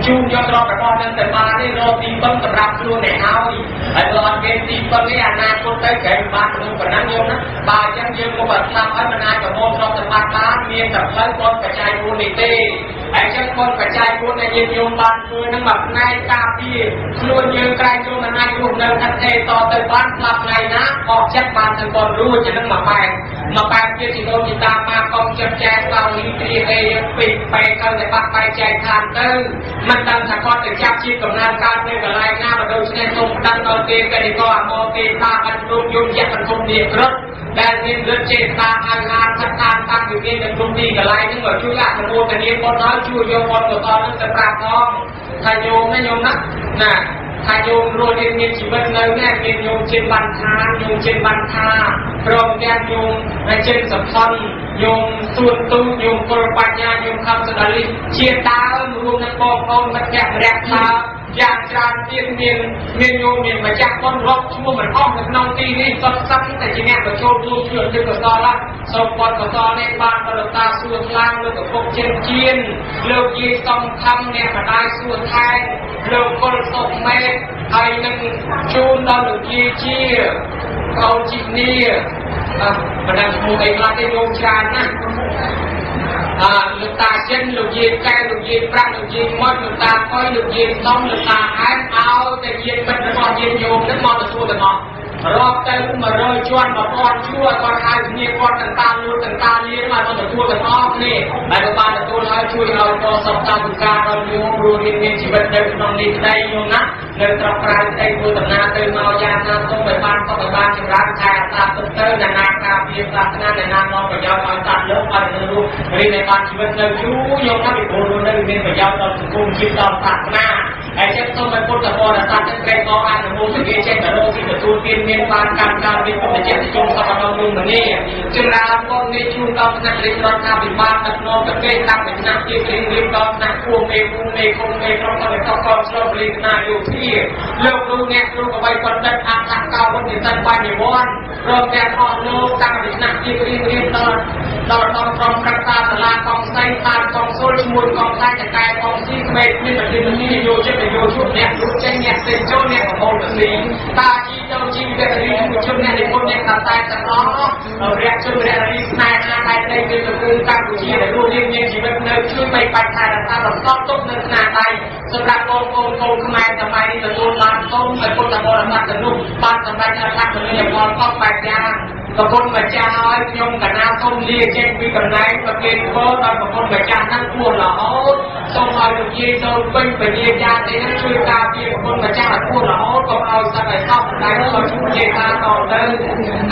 ជូនយកទ្រព្យរបស់នឹងទៅបាននេះរកទីពឹងសម្រាប់ខ្លួនអ្នកហើយហើយបើអត់មានទីពឹងនេះអនាគតទៅក្រែងបានក្នុងប៉ុណ្ណឹងយកណាបើអញ្ចឹងយើងមកអត់ខ្លះហើយមិនអាចប្រមូលទ្រព្យសម្បត្តិបានមានតែផ្លូវបុណ្យបច្ច័យ4នេះទេ ហើយអញ្ចឹងបុណ្យបច្ច័យ4ដែលយើងយកបានធ្វើនឹងមួយផ្នែកការពារខ្លួនយើងក្រែងខ្លួនមិនអាចរស់នៅថិតថេរតទៅបានស្លាប់ថ្ងៃណាអស់ចិត្តបានទៅបុណ្យរួចហ្នឹងមកបែបមកបែបទៀតជីដូនជីតាមកកុំចិត្តចែកដល់លីព្រាអីពីបែកទៅតែបាត់បែកចែកខានទៅមិនដឹងថាគាត់ទៅចាប់ជាកំណើតកើតនៅកន្លែងណាបើដូច្នេះសូមដឹងដល់គេកនិកអមគេតាបាត់រូបយំយៈសង្គមនេះក្រឹតដែលមានលទ្ធចេតនាអង្ហារផាត់តាមតាំងពីមាននៅក្នុងទីកន្លែងហ្នឹងមកជួយអនុមោទនាបុណ្យដល់ជួយយកបុណ្យកុសលហ្នឹងទៅប្រាប់ផងថាញោមណាញោមណាណា ថាញោមរស់រៀនមានជីវិតនៅនេះមានញោមជាបានឋានញោមជាបានថាព្រមទាំងញោមដែលជាសផនញោមសួនទូញោមពលបញ្ញាញោមខំសដាលីជាដើមរួមនឹងបងប្អូនមិត្តភក្តិម្នាក់ថាយ៉ាងច្រើនទៀតមានមានញោមមានម្ចាស់បុណ្យរាប់ឈ្មោះមិនអស់នៅក្នុងទីនេះសុទ្ធសឹងតែជាអ្នកបញ្ចូលរួមជួយទឹកកសលសូមបុណ្យកសលនេះបានបរតាសួរខ្លាំងលោកឪពុកជិនជៀនលោកយាយសំខំអ្នកម្ដាយសួរថែលោកគុលសុខមេតហើយនឹងជូនដល់លោកយាយជាកោជីនីអឺបណ្ដាឈ្មោះអីខ្លះទេញោមច្រើនណាស់អើលោកតាចិនលោកយាយកែលោកយាយប្រាក់លោកយាយមកលោកតាកុយលោកយាយសំលោកតាអែមឲ្យតែយាយមិត្តរបស់យាយញោមនឹងមកទទួលទាំងអស់រាប់ទៅ100ជាន់1000ជួរគាត់ហៅគ្នាគាត់ទាំងតាមលួចទាំងតាមលៀនមកទទួលទាំងអស់គ្នាហើយក៏បានទទួលហើយជួយឲ្យកសុខតាមការដល់ញោមរួចមានជីវិតនៅក្នុងនេះក្តីញោមណា នៅត្រកក្រៅស្អីធ្វើដំណើរទៅមកយ៉ាងណាសូមឲ្យបានសុខឲ្យបានចម្រើនខែអតាទុទៅអ្នកណាការពារសាសនាអ្នកណានាំប្រយោជន៍ឲ្យសត្វលោកឲ្យនៅរស់រីកបានជីវិតនៅយូរយកថាពីព្រោះនៅមានប្រយោជន៍ដល់សង្គមជាតិដល់សាសនា ហើយចិត្តសូមឲ្យពុទ្ធបរិស័ទទាំងក្រែងអអនុមោទនាចេះតែរកទីទទួលទានមានបានកម្មការមានពុទ្ធចិត្តជុំសពដល់នោះមនីចម្រើនបុណ្យនេះជូនដល់ថ្នាក់រាជរដ្ឋាភិបាលដឹកនាំប្រទេសតាំងពីឆ្នាំជារៀងរៀងដល់ថ្នាក់គួរមេភូមិមេឃុំមេក្រុមអន្តរកោស្រុកលីកណាយោធាលោកគ្រូអ្នកគ្រូកបីបណ្ឌិតអត្ថកោវុទ្ធិសិទ្ធបញ្ញវន្តព្រមទាំងអស់លោកតាំងពីឆ្នាំជារៀងរៀងដល់ដល់ដល់ក្រុមប្រឹក្សាសាលាកងស្រីតានកងសុលឈ្មោះកងខ្លាចតកែកងស៊ីក្មេងមានប្រតិបត្តិយោជិតយោជុអ្នកលោកចេញអ្នកសេចចូលអ្នកប្រមូលទៅស៊ីតាជីទៅជីវិតរីយុជនអ្នកនិពន្ធអ្នកតាតែទាំងអស់រយៈជនរយៈរីស្នេហាតែដីគឺទៅគឺកម្ពុជាដែលរស់រានមានជីវិតនៅជួយបីបាច់ថែរក្សាបន្តទុកនៅស្នាដៃសម្រាប់បងប្អូនកូនខ្មែរសម័យនេះទទួលបានសូមឲ្យពុទ្ធបរិស័ទទាំងនោះបានសម្រេចអត្ថប្រយោជន៍ផលផងបែបយ៉ាងប្រគុណម្ចាស់ឲ្យខ្ញុំកណាសូមលាចេញពីកន្លែងប្រគេនគោដល់ប្រគុណម្ចាស់ហ្នឹងគួររហូតសូមឲ្យលោកយាយទៅពេញពញាចាទេនឹងជួយការពារគុណម្ចាស់ពួនរហូតកុំឲ្យសត្វឲ្យសោកតែក៏ជួយនិយាយថាតទៅ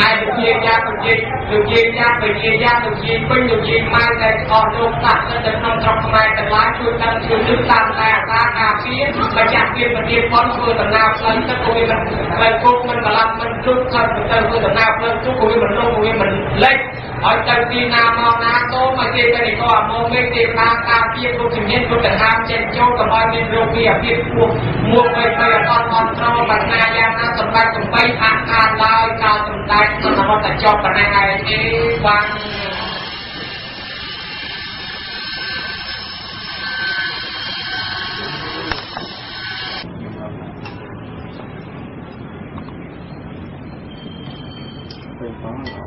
ឯពញាចាពញាលោកយាយចាពញាចាលោកយាយពេញលោកយាយម៉ៅតែអស់លោកតាក់ទៅក្នុងស្រុកខ្មែរទាំងឡាយជួយដឹងជួយលើកតាមតែអាសាការពារម្ចាស់ពារពញាប៉ុនធ្វើដំណើរផ្លូវទឹកក៏វាមិនមិនគុកមិនបលាប់មិនជុកខិតទៅធ្វើដំណើរផ្លូវជុកក៏វាមិនលងក៏វាមិនលេចឲ្យទៅទីណាមកណាសូមឲ្យទេទៅនេះក៏អមមេទេវតាការពារគ្រប់ជំនាញគ្រប់កថាចេញចូលកុំឲ្យមានរោគវាអាភិបពោះមួកទៅទៅអត់អត់ត្រង់បាត់ណាយ៉ាងណាសម្បត្តិសំបីអានខានឡើយចោលសំដែងសន្មតតែចប់ប៉ុណ្ណេះហើយទេបាន Oh,